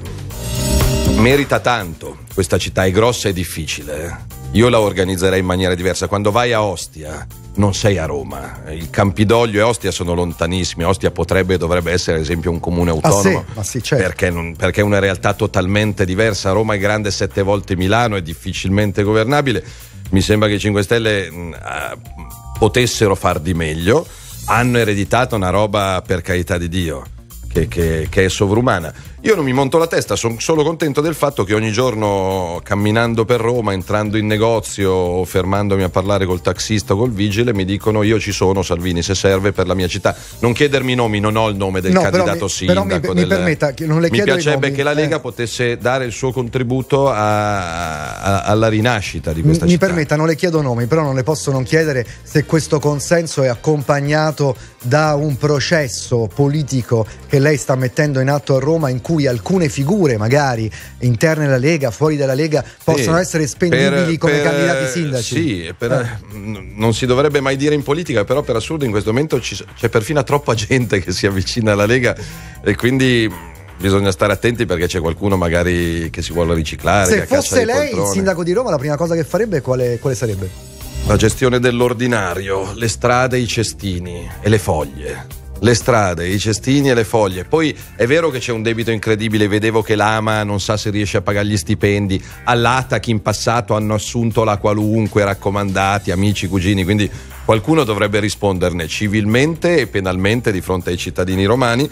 merita tanto, questa città è grossa e difficile. Io la organizzerei in maniera diversa. Quando vai a Ostia, non sei a Roma. Il Campidoglio e Ostia sono lontanissimi. Ostia potrebbe e dovrebbe essere, ad esempio, un comune autonomo. Ah, sì? sì, certo. perché, non, perché, è una realtà totalmente diversa. Roma è grande sette volte Milano, è difficilmente governabile mi sembra che i 5 Stelle mh, potessero far di meglio. Hanno ereditato una roba per carità di Dio che, che, che è sovrumana. Io non mi monto la testa, sono solo contento del fatto che ogni giorno camminando per Roma, entrando in negozio o fermandomi a parlare col taxista o col vigile, mi dicono io ci sono Salvini se serve per la mia città. Non chiedermi nomi, non ho il nome del no, candidato mi, sindaco. Mi, del... mi permetta, non le mi piacerebbe che la Lega eh. potesse dare il suo contributo a, a, alla rinascita di questa mi, città. Mi permetta, non le chiedo nomi, però non le posso non chiedere se questo consenso è accompagnato da un processo politico che lei sta mettendo in atto a Roma in cui alcune figure magari interne alla Lega, fuori dalla Lega, possono sì, essere spendibili per, come per, candidati sindaci. Sì, per, eh. non si dovrebbe mai dire in politica, però per assurdo in questo momento ci, c'è perfino troppa gente che si avvicina alla Lega e quindi bisogna stare attenti perché c'è qualcuno magari che si vuole riciclare. Se fosse lei il sindaco di Roma, la prima cosa che farebbe quale, quale sarebbe? La gestione dell'ordinario, le strade, i cestini e le foglie le strade, i cestini e le foglie. Poi è vero che c'è un debito incredibile, vedevo che l'AMA non sa se riesce a pagare gli stipendi, all'ATAC in passato hanno assunto la qualunque, raccomandati, amici, cugini, quindi qualcuno dovrebbe risponderne civilmente e penalmente di fronte ai cittadini romani.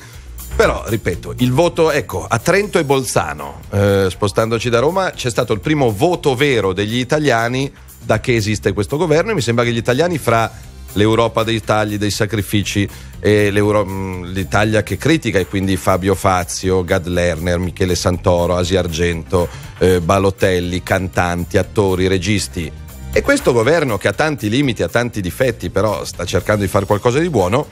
Però, ripeto, il voto, ecco, a Trento e Bolzano, eh, spostandoci da Roma, c'è stato il primo voto vero degli italiani da che esiste questo governo e mi sembra che gli italiani fra l'Europa dei tagli, dei sacrifici e mm, l'Italia che critica e quindi Fabio Fazio, Gad Lerner, Michele Santoro, Asi Argento, eh, Balotelli, cantanti, attori, registi. E questo governo che ha tanti limiti, ha tanti difetti, però sta cercando di fare qualcosa di buono,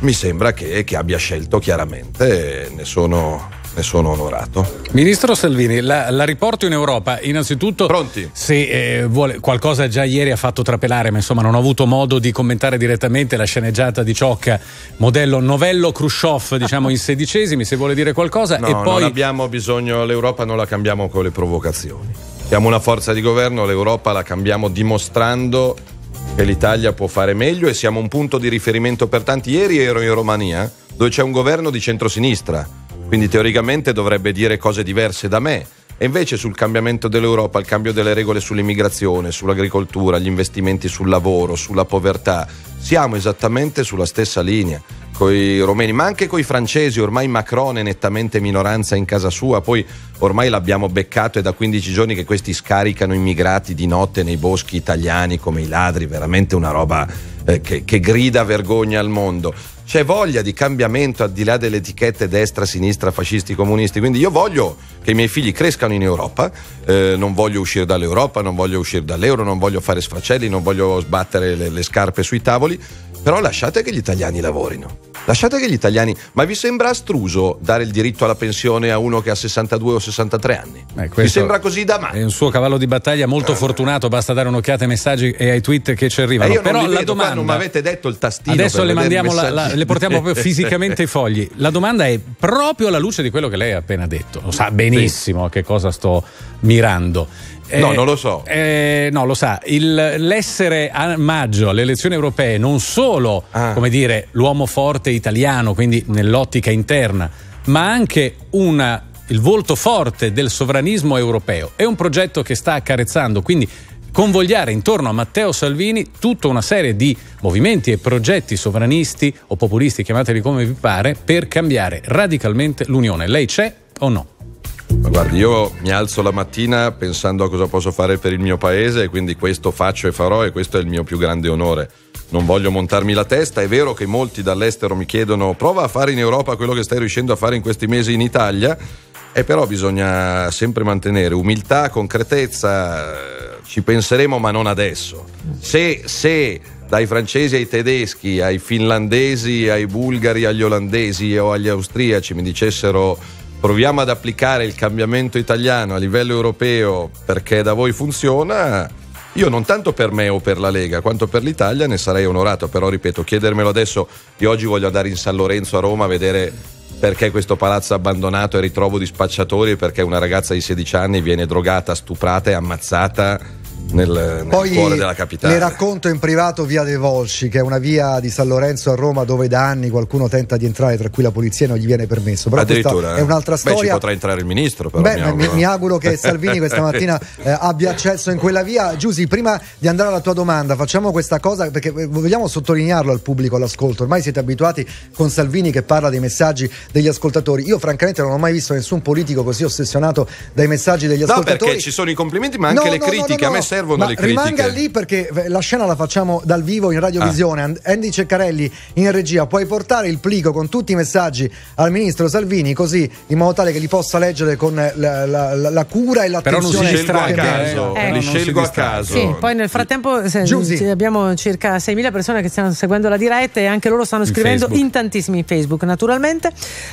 mi sembra che, che abbia scelto chiaramente, ne sono ne sono onorato. Ministro Salvini, la, la riporto in Europa. Innanzitutto, Pronti? se eh, vuole, qualcosa già ieri ha fatto trapelare, ma insomma non ho avuto modo di commentare direttamente la sceneggiata di Ciocca, modello novello Khrushchev, diciamo in sedicesimi, se vuole dire qualcosa. No, e poi... non abbiamo bisogno, l'Europa non la cambiamo con le provocazioni. Siamo una forza di governo, l'Europa la cambiamo dimostrando che l'Italia può fare meglio e siamo un punto di riferimento per tanti. Ieri ero in Romania dove c'è un governo di centrosinistra, quindi teoricamente dovrebbe dire cose diverse da me. E invece sul cambiamento dell'Europa, il cambio delle regole sull'immigrazione, sull'agricoltura, gli investimenti sul lavoro, sulla povertà, siamo esattamente sulla stessa linea con i romeni, ma anche con i francesi. Ormai Macron è nettamente minoranza in casa sua, poi ormai l'abbiamo beccato è da 15 giorni che questi scaricano immigrati di notte nei boschi italiani come i ladri, veramente una roba eh, che, che grida vergogna al mondo c'è voglia di cambiamento al di là delle etichette destra, sinistra, fascisti, comunisti. Quindi io voglio che i miei figli crescano in Europa, eh, non voglio uscire dall'Europa, non voglio uscire dall'euro, non voglio fare sfracelli, non voglio sbattere le, le scarpe sui tavoli, però lasciate che gli italiani lavorino. Lasciate che gli italiani. Ma vi sembra astruso dare il diritto alla pensione a uno che ha 62 o 63 anni? Eh, vi sembra così da male? È un suo cavallo di battaglia molto eh. fortunato, basta dare un'occhiata ai messaggi e ai tweet che ci arrivano. Eh Però la vedo, domanda. non mi avete detto il tastino. Adesso le mandiamo, la, la, le portiamo proprio fisicamente i fogli. La domanda è proprio alla luce di quello che lei ha appena detto. Lo sa benissimo sì. a che cosa sto mirando. No, eh, non lo so. Eh, no, lo sa. Il, l'essere a maggio alle elezioni europee non solo, ah. come dire, l'uomo forte italiano, quindi nell'ottica interna, ma anche una, il volto forte del sovranismo europeo. È un progetto che sta accarezzando, quindi convogliare intorno a Matteo Salvini tutta una serie di movimenti e progetti sovranisti o populisti, chiamateli come vi pare, per cambiare radicalmente l'Unione. Lei c'è o no? Ma guardi, io mi alzo la mattina pensando a cosa posso fare per il mio paese e quindi questo faccio e farò e questo è il mio più grande onore. Non voglio montarmi la testa, è vero che molti dall'estero mi chiedono prova a fare in Europa quello che stai riuscendo a fare in questi mesi in Italia, e però bisogna sempre mantenere umiltà, concretezza, ci penseremo ma non adesso. Se, se dai francesi ai tedeschi, ai finlandesi, ai bulgari, agli olandesi o agli austriaci mi dicessero proviamo ad applicare il cambiamento italiano a livello europeo perché da voi funziona, io non tanto per me o per la Lega, quanto per l'Italia ne sarei onorato, però ripeto, chiedermelo adesso, io oggi voglio andare in San Lorenzo a Roma a vedere perché questo palazzo è abbandonato e ritrovo di spacciatori, perché una ragazza di 16 anni viene drogata, stuprata e ammazzata nel, nel Poi cuore della capitale. Le racconto in privato via dei Volsci, che è una via di San Lorenzo a Roma dove da anni qualcuno tenta di entrare, tra cui la polizia non gli viene permesso. Però Addirittura è un'altra storia. Beh, ci potrà entrare il ministro, però. Beh, mi auguro, mi, auguro che Salvini questa mattina eh, abbia accesso in quella via. Giusy, prima di andare alla tua domanda, facciamo questa cosa perché eh, vogliamo sottolinearlo al pubblico, all'ascolto. Ormai siete abituati con Salvini che parla dei messaggi degli ascoltatori. Io, francamente, non ho mai visto nessun politico così ossessionato dai messaggi degli ascoltatori. No, perché ci sono i complimenti, ma anche no, le no, critiche. No, A me servono le critiche. Rimanga lì perché la scena la facciamo dal vivo in radiovisione. Ah. Andy Ceccarelli in regia, puoi portare il plico con tutti i messaggi al ministro Salvini, così in modo tale che li possa leggere con la, la, la, la cura e l'attenzione. Però non si scelgo a caso, eh. li scelgo a caso. Sì, poi nel frattempo se, abbiamo circa 6.000 persone che stanno seguendo la diretta e anche loro stanno scrivendo in, in tantissimi in Facebook, naturalmente.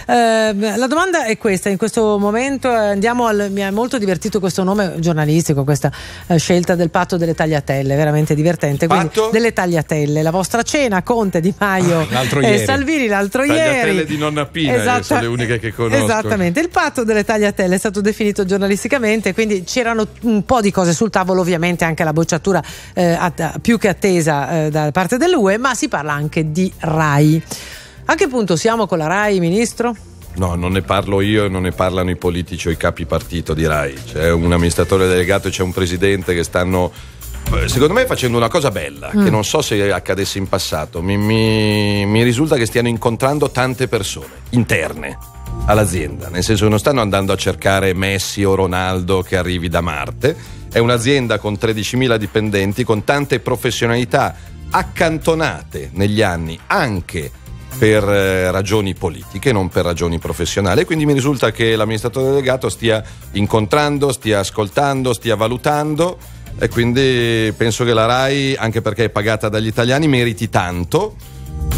Eh, la domanda è questa: in questo momento eh, andiamo al. Mi ha molto divertito questo nome giornalistico, questa eh, scelta del patto delle tagliatelle, veramente divertente. Quindi, delle tagliatelle, la vostra cena, Conte, Di Maio ah, e Salvini l'altro tagliatelle ieri. Tagliatelle di nonna Pina, Esatta- sono le uniche che conosco. Esattamente, il patto delle tagliatelle è stato definito giornalisticamente, quindi c'erano un po' di cose sul tavolo, ovviamente anche la bocciatura eh, att- più che attesa eh, da parte dell'UE, ma si parla anche di RAI. A che punto siamo con la RAI, Ministro? No, non ne parlo io e non ne parlano i politici o i capi partito di RAI. C'è un amministratore delegato e c'è un presidente che stanno eh, secondo me facendo una cosa bella, mm. che non so se accadesse in passato. Mi, mi, mi, risulta che stiano incontrando tante persone interne all'azienda, nel senso che non stanno andando a cercare Messi o Ronaldo che arrivi da Marte. È un'azienda con 13.000 dipendenti, con tante professionalità accantonate negli anni anche per eh, ragioni politiche, non per ragioni professionali. Quindi mi risulta che l'amministratore delegato stia incontrando, stia ascoltando, stia valutando e quindi penso che la RAI, anche perché è pagata dagli italiani, meriti tanto.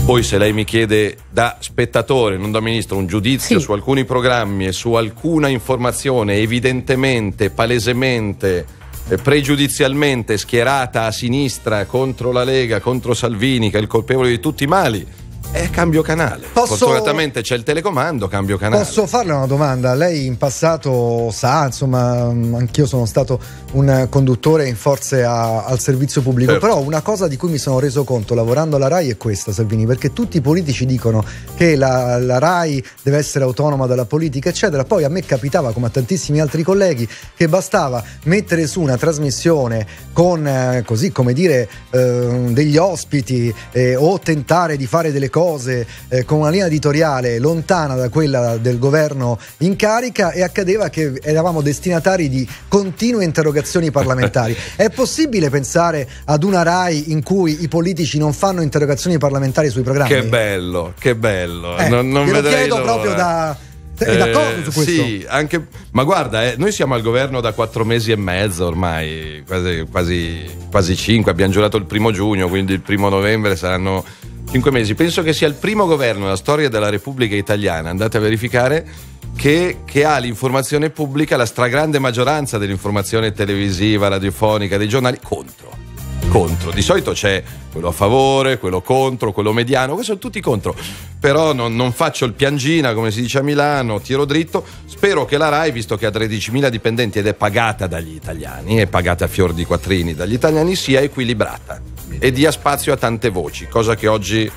Poi se lei mi chiede da spettatore, non da ministro, un giudizio sì. su alcuni programmi e su alcuna informazione evidentemente, palesemente, eh, pregiudizialmente schierata a sinistra contro la Lega, contro Salvini, che è il colpevole di tutti i mali, Eh, cambio canale. Posso- Fortunatamente c'è il telecomando, cambio canale. Posso farle una domanda? Lei in passato sa, insomma, mh, anch'io sono stato un conduttore in forze a- al servizio pubblico, Certo. però una cosa di cui mi sono reso conto lavorando alla RAI è questa, Salvini, perché tutti i politici dicono che la, la RAI deve essere autonoma dalla politica, eccetera. Poi a me capitava, come a tantissimi altri colleghi, che bastava mettere su una trasmissione con, eh, così come dire, eh, degli ospiti eh, o tentare di fare delle cose eh, con una linea editoriale lontana da quella del governo in carica e accadeva che eravamo destinatari di continue interrogazioni parlamentari. È possibile pensare ad una RAI in cui i politici non fanno interrogazioni parlamentari sui programmi? Che bello, che bello. Eh, non non vedrei chiedo l'ora. proprio da... È d'accordo su questo? Sì, anche, ma guarda, eh, noi siamo al governo da quattro mesi e mezzo ormai, quasi, quasi, quasi cinque. Abbiamo giurato il primo giugno, quindi il primo novembre saranno cinque mesi. Penso che sia il primo governo nella storia della Repubblica Italiana, andate a verificare, che, che ha l'informazione pubblica, la stragrande maggioranza dell'informazione televisiva, radiofonica, dei giornali contro contro. Di solito c'è quello a favore, quello contro, quello mediano, questi sono tutti contro. Però non, non faccio il piangina, come si dice a Milano, tiro dritto. Spero che la RAI, visto che ha 13.000 dipendenti ed è pagata dagli italiani, è pagata a fior di quattrini dagli italiani, sia equilibrata e dia spazio a tante voci, cosa che oggi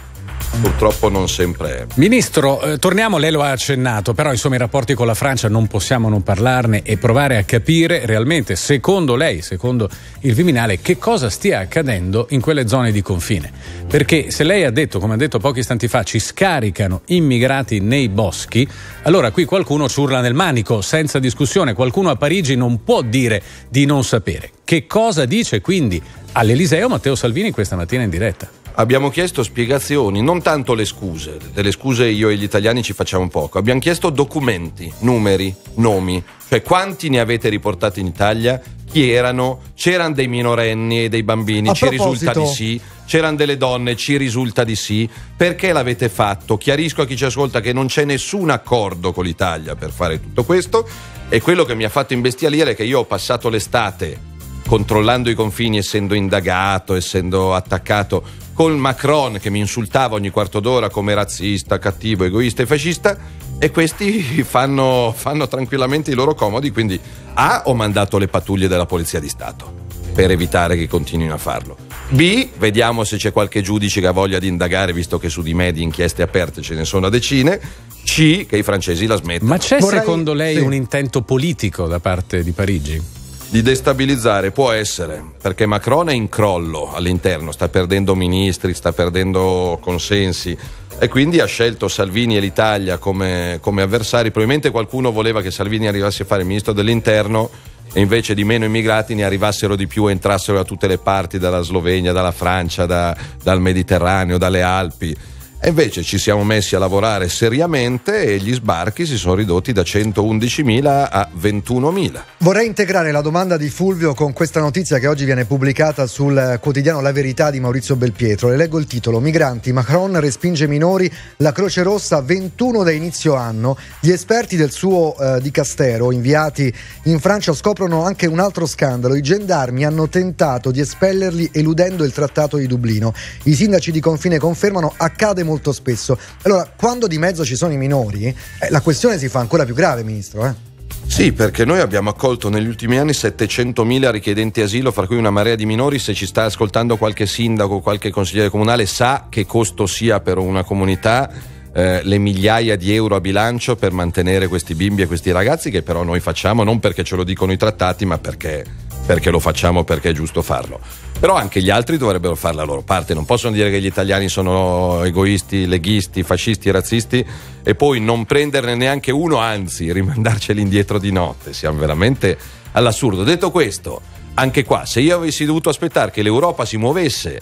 purtroppo non sempre è. Ministro, eh, torniamo, lei lo ha accennato, però insomma i rapporti con la Francia non possiamo non parlarne e provare a capire realmente, secondo lei, secondo il Viminale, che cosa stia accadendo in quelle zone di confine. Perché se lei ha detto, come ha detto pochi istanti fa, ci scaricano immigrati nei boschi, allora qui qualcuno ci urla nel manico, senza discussione, qualcuno a Parigi non può dire di non sapere. Che cosa dice quindi all'Eliseo Matteo Salvini questa mattina in diretta? Abbiamo chiesto spiegazioni, non tanto le scuse, delle scuse io e gli italiani ci facciamo poco, abbiamo chiesto documenti, numeri, nomi, cioè quanti ne avete riportati in Italia, chi erano, c'erano dei minorenni e dei bambini, A ci risulta di sì, c'erano delle donne, ci risulta di sì, perché l'avete fatto? Chiarisco a chi ci ascolta che non c'è nessun accordo con l'Italia per fare tutto questo e quello che mi ha fatto imbestialire è che io ho passato l'estate controllando i confini, essendo indagato, essendo attaccato, con Macron che mi insultava ogni quarto d'ora come razzista, cattivo, egoista e fascista, e questi fanno, fanno tranquillamente i loro comodi. Quindi, A, ho mandato le pattuglie della Polizia di Stato per evitare che continuino a farlo. B, vediamo se c'è qualche giudice che ha voglia di indagare, visto che su di me di inchieste aperte ce ne sono a decine. C, che i francesi la smettano. Ma c'è Vorrei- secondo lei sì. un intento politico da parte di Parigi? Di destabilizzare può essere, perché Macron è in crollo all'interno, sta perdendo ministri, sta perdendo consensi e quindi ha scelto Salvini e l'Italia come, come avversari. Probabilmente qualcuno voleva che Salvini arrivasse a fare il ministro dell'interno e invece di meno immigrati ne arrivassero di più e entrassero da tutte le parti, dalla Slovenia, dalla Francia, da- dal Mediterraneo, dalle Alpi. E invece ci siamo messi a lavorare seriamente e gli sbarchi si sono ridotti da 111.000 a 21.000. Vorrei integrare la domanda di Fulvio con questa notizia che oggi viene pubblicata sul quotidiano La Verità di Maurizio Belpietro. Le leggo il titolo: Migranti, Macron respinge minori, la Croce Rossa 21 da inizio anno. Gli esperti del suo eh, dicastero inviati in Francia scoprono anche un altro scandalo. I gendarmi hanno tentato di espellerli eludendo il trattato di Dublino. I sindaci di confine confermano accade molto spesso. Allora, quando di mezzo ci sono i minori, eh, la questione si fa ancora più grave, ministro. Eh? Sì, perché noi abbiamo accolto negli ultimi anni 700.000 richiedenti asilo, fra cui una marea di minori. Se ci sta ascoltando qualche sindaco, qualche consigliere comunale, sa che costo sia per una comunità eh, le migliaia di euro a bilancio per mantenere questi bimbi e questi ragazzi, che però noi facciamo non perché ce lo dicono i trattati, ma perché, perché lo facciamo perché è giusto farlo. Però anche gli altri dovrebbero fare la loro parte, non possono dire che gli italiani sono egoisti, leghisti, fascisti, razzisti e poi non prenderne neanche uno, anzi rimandarceli indietro di notte. Siamo veramente all'assurdo. Detto questo, anche qua, se io avessi dovuto aspettare che l'Europa si muovesse,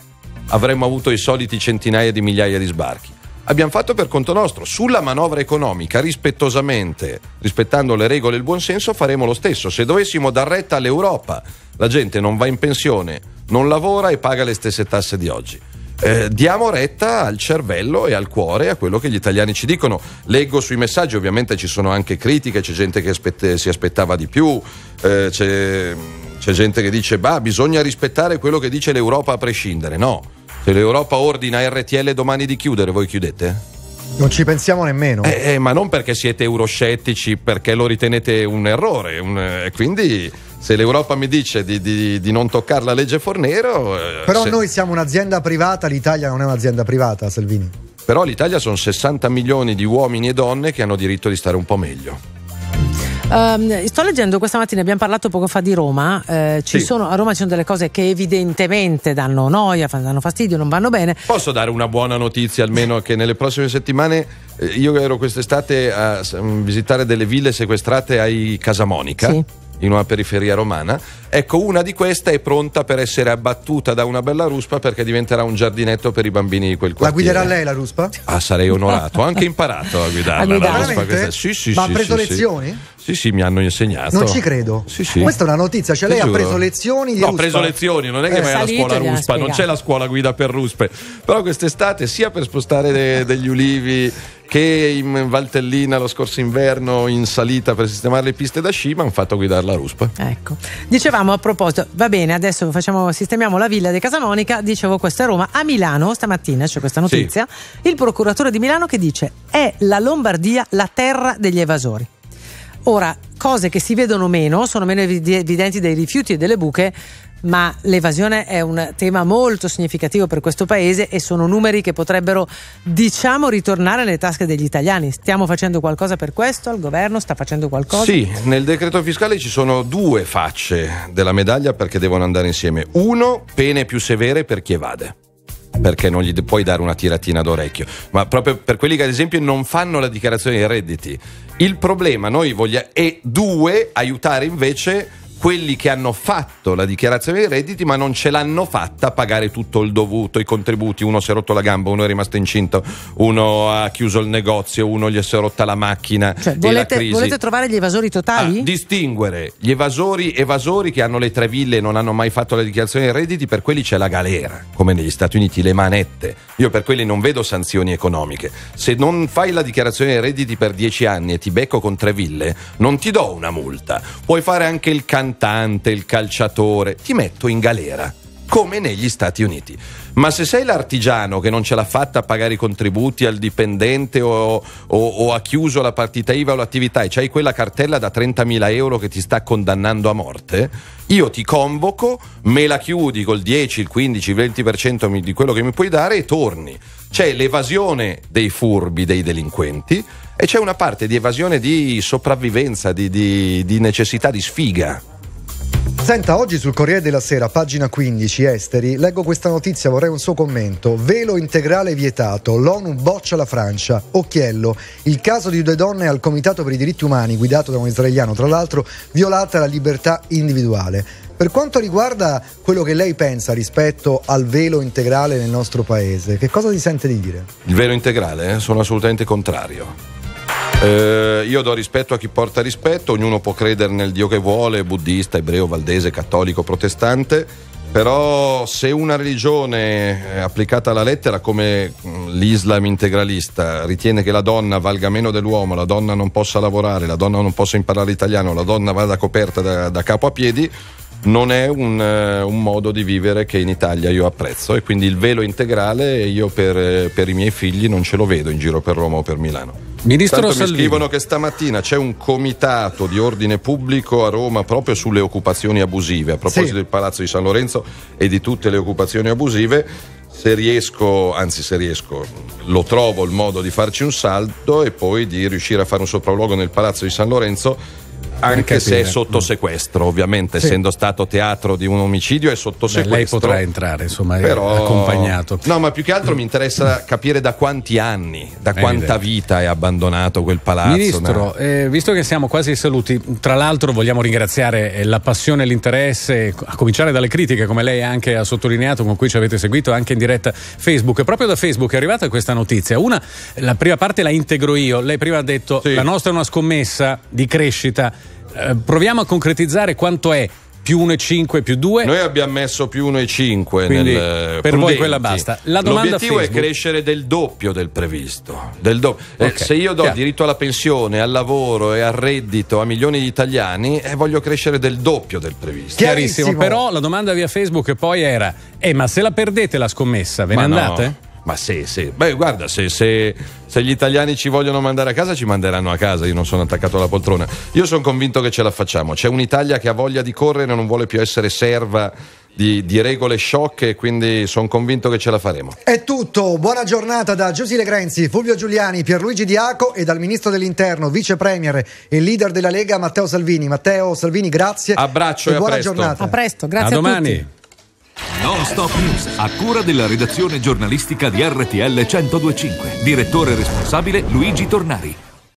avremmo avuto i soliti centinaia di migliaia di sbarchi. Abbiamo fatto per conto nostro. Sulla manovra economica, rispettosamente, rispettando le regole e il buonsenso, faremo lo stesso. Se dovessimo dar retta all'Europa, la gente non va in pensione, non lavora e paga le stesse tasse di oggi. Eh, diamo retta al cervello e al cuore a quello che gli italiani ci dicono. Leggo sui messaggi, ovviamente ci sono anche critiche, c'è gente che aspette- si aspettava di più, eh, c'è, c'è gente che dice bah, bisogna rispettare quello che dice l'Europa a prescindere. No, Se l'Europa ordina RTL domani di chiudere, voi chiudete? Non ci pensiamo nemmeno. Eh, eh, ma non perché siete euroscettici, perché lo ritenete un errore. Un, eh, quindi se l'Europa mi dice di, di, di non toccare la legge Fornero... eh, Però se- noi siamo un'azienda privata, l'Italia non è un'azienda privata, Salvini. Però l'Italia sono 60 milioni di uomini e donne che hanno diritto di stare un po' meglio. Ehm, sto leggendo questa mattina, abbiamo parlato poco fa di Roma. eh, ci Sì. sono, a Roma ci sono delle cose che evidentemente danno noia, danno fastidio, non vanno bene. Posso dare una buona notizia almeno che nelle prossime settimane eh, io ero quest'estate a mm, visitare delle ville sequestrate ai Casamonica. Sì. In una periferia romana, ecco una di queste è pronta per essere abbattuta da una bella ruspa perché diventerà un giardinetto per i bambini di quel La quartiere. guiderà lei la ruspa? Ah, sarei onorato. Ho anche imparato a guidarla. A guidarla. la ruspa Sì, sì, Ma ha sì, preso sì, sì. lezioni? Sì, sì, mi hanno insegnato. Non ci credo. Sì, sì. Questa è una notizia, cioè Ti lei ha giuro. preso lezioni di No, ruspa? preso lezioni, non è che Eh, vai alla scuola ruspa, non c'è la scuola guida per ruspe. Però quest'estate, sia per spostare de- degli ulivi che in Valtellina lo scorso inverno in salita per sistemare le piste da sci, mi hanno fatto guidare la ruspa. Ecco, dicevamo a proposito, va bene, adesso facciamo, sistemiamo la villa di Casamonica. Dicevo, questa è Roma. A Milano, stamattina c'è questa notizia. Il procuratore di Milano che dice: è la Lombardia la terra degli evasori. Ora, cose che si vedono meno, sono meno evide- evidenti dei rifiuti e delle buche, ma l'evasione è un tema molto significativo per questo paese e sono numeri che potrebbero, diciamo, ritornare nelle tasche degli italiani. Stiamo facendo qualcosa per questo? Il governo sta facendo qualcosa? Sì, nel decreto fiscale ci sono due facce della medaglia perché devono andare insieme. Uno, pene più severe per chi evade. Perché non gli puoi dare una tiratina d'orecchio, ma proprio per quelli che ad esempio non fanno la dichiarazione dei redditi. Il problema noi vogliamo e due, aiutare invece quelli che hanno fatto la dichiarazione dei redditi ma non ce l'hanno fatta a pagare tutto il dovuto, i contributi, uno si è rotto la gamba, uno è rimasto incinto, uno ha chiuso il negozio, uno gli si è rotta la macchina Cioè, e la volete, volete trovare gli evasori totali? Ah, distinguere gli evasori evasori che hanno le tre ville e non hanno mai fatto la dichiarazione dei redditi, per quelli c'è la galera, come negli Stati Uniti, le manette. Io per quelli non vedo sanzioni economiche. Se non fai la dichiarazione dei redditi per dieci anni e ti becco con tre ville, non ti do una multa. Puoi fare anche il cantante, il calciatore, ti metto in galera. Come negli Stati Uniti. Ma se sei l'artigiano che non ce l'ha fatta a pagare i contributi al dipendente o, o- o ha chiuso la partita IVA o l'attività e c'hai quella cartella da 30.000 euro che ti sta condannando a morte, io ti convoco, me la chiudi col 10, il 15, il 20% mi- di quello che mi puoi dare e torni. C'è l'evasione dei furbi, dei delinquenti e c'è una parte di evasione di sopravvivenza, di, di- di necessità, di sfiga. Senta, oggi sul Corriere della Sera, pagina 15, esteri, leggo questa notizia, vorrei un suo commento. Velo integrale vietato, l'ONU boccia la Francia. Occhiello, il caso di due donne al Comitato per i diritti umani, guidato da un israeliano, tra l'altro, violata la libertà individuale. Per quanto riguarda quello che lei pensa rispetto al velo integrale nel nostro paese, che cosa si sente di dire? Il vero integrale, eh? sono assolutamente contrario. Eh, io do rispetto a chi porta rispetto, ognuno può credere nel Dio che vuole, buddista, ebreo, valdese, cattolico, protestante, però se una religione applicata alla lettera come mh, l'Islam integralista ritiene che la donna valga meno dell'uomo, la donna non possa lavorare, la donna non possa imparare italiano, la donna vada coperta da, da capo a piedi, non è un, eh, un modo di vivere che in Italia io apprezzo e quindi il velo integrale io per, eh, per i miei figli non ce lo vedo in giro per Roma o per Milano. Ministro Tanto mi Salvini. scrivono che stamattina c'è un comitato di ordine pubblico a Roma proprio sulle occupazioni abusive, a proposito Sì. del Palazzo di San Lorenzo e di tutte le occupazioni abusive. Se riesco, anzi se riesco, lo trovo il modo di farci un salto e poi di riuscire a fare un sopralluogo nel Palazzo di San Lorenzo. Anche se è sotto sequestro, ovviamente, Sì. essendo stato teatro di un omicidio, è sotto Beh, sequestro. lei potrà entrare, insomma, Però- accompagnato. No, ma più che altro mi interessa capire da quanti anni, da È quanta evidente. vita è abbandonato quel palazzo. Ministro, no? eh, visto che siamo quasi ai saluti, tra l'altro vogliamo ringraziare eh, la passione e l'interesse, a cominciare dalle critiche, come lei anche ha sottolineato, con cui ci avete seguito anche in diretta Facebook. E proprio da Facebook è arrivata questa notizia. Una, la prima parte la integro io. Lei prima ha detto Sì. la nostra è una scommessa di crescita. Eh, proviamo a concretizzare quanto è più 1,5 più 2. Noi abbiamo messo più 1,5 Quindi, nel per voi prudenti. quella basta. La domanda L'obiettivo è Facebook. crescere del doppio del previsto. Del do- eh, Ok, se io do chiaro. diritto alla pensione, al lavoro e al reddito a milioni di italiani, eh, voglio crescere del doppio del previsto. Chiarissimo. Chiarissimo, però la domanda via Facebook poi era: Eh, ma se la perdete la scommessa, ve ne Ma no. Ma sì, sì. Beh, guarda, se, se- se gli italiani ci vogliono mandare a casa, ci manderanno a casa. Io non sono attaccato alla poltrona. Io sono convinto che ce la facciamo. C'è un'Italia che ha voglia di correre e non vuole più essere serva di, di regole sciocche, quindi sono convinto che ce la faremo. È tutto, buona giornata da Giusile Grenzi, Fulvio Giuliani, Pierluigi Diaco e dal Ministro dell'Interno, Vice Premier e leader della Lega Matteo Salvini. Matteo Salvini, grazie. Abbraccio e a buona presto. giornata. A presto, grazie a a, domani. tutti. Non Stop News, a cura della redazione giornalistica di RTL 1025. Direttore responsabile Luigi Tornari.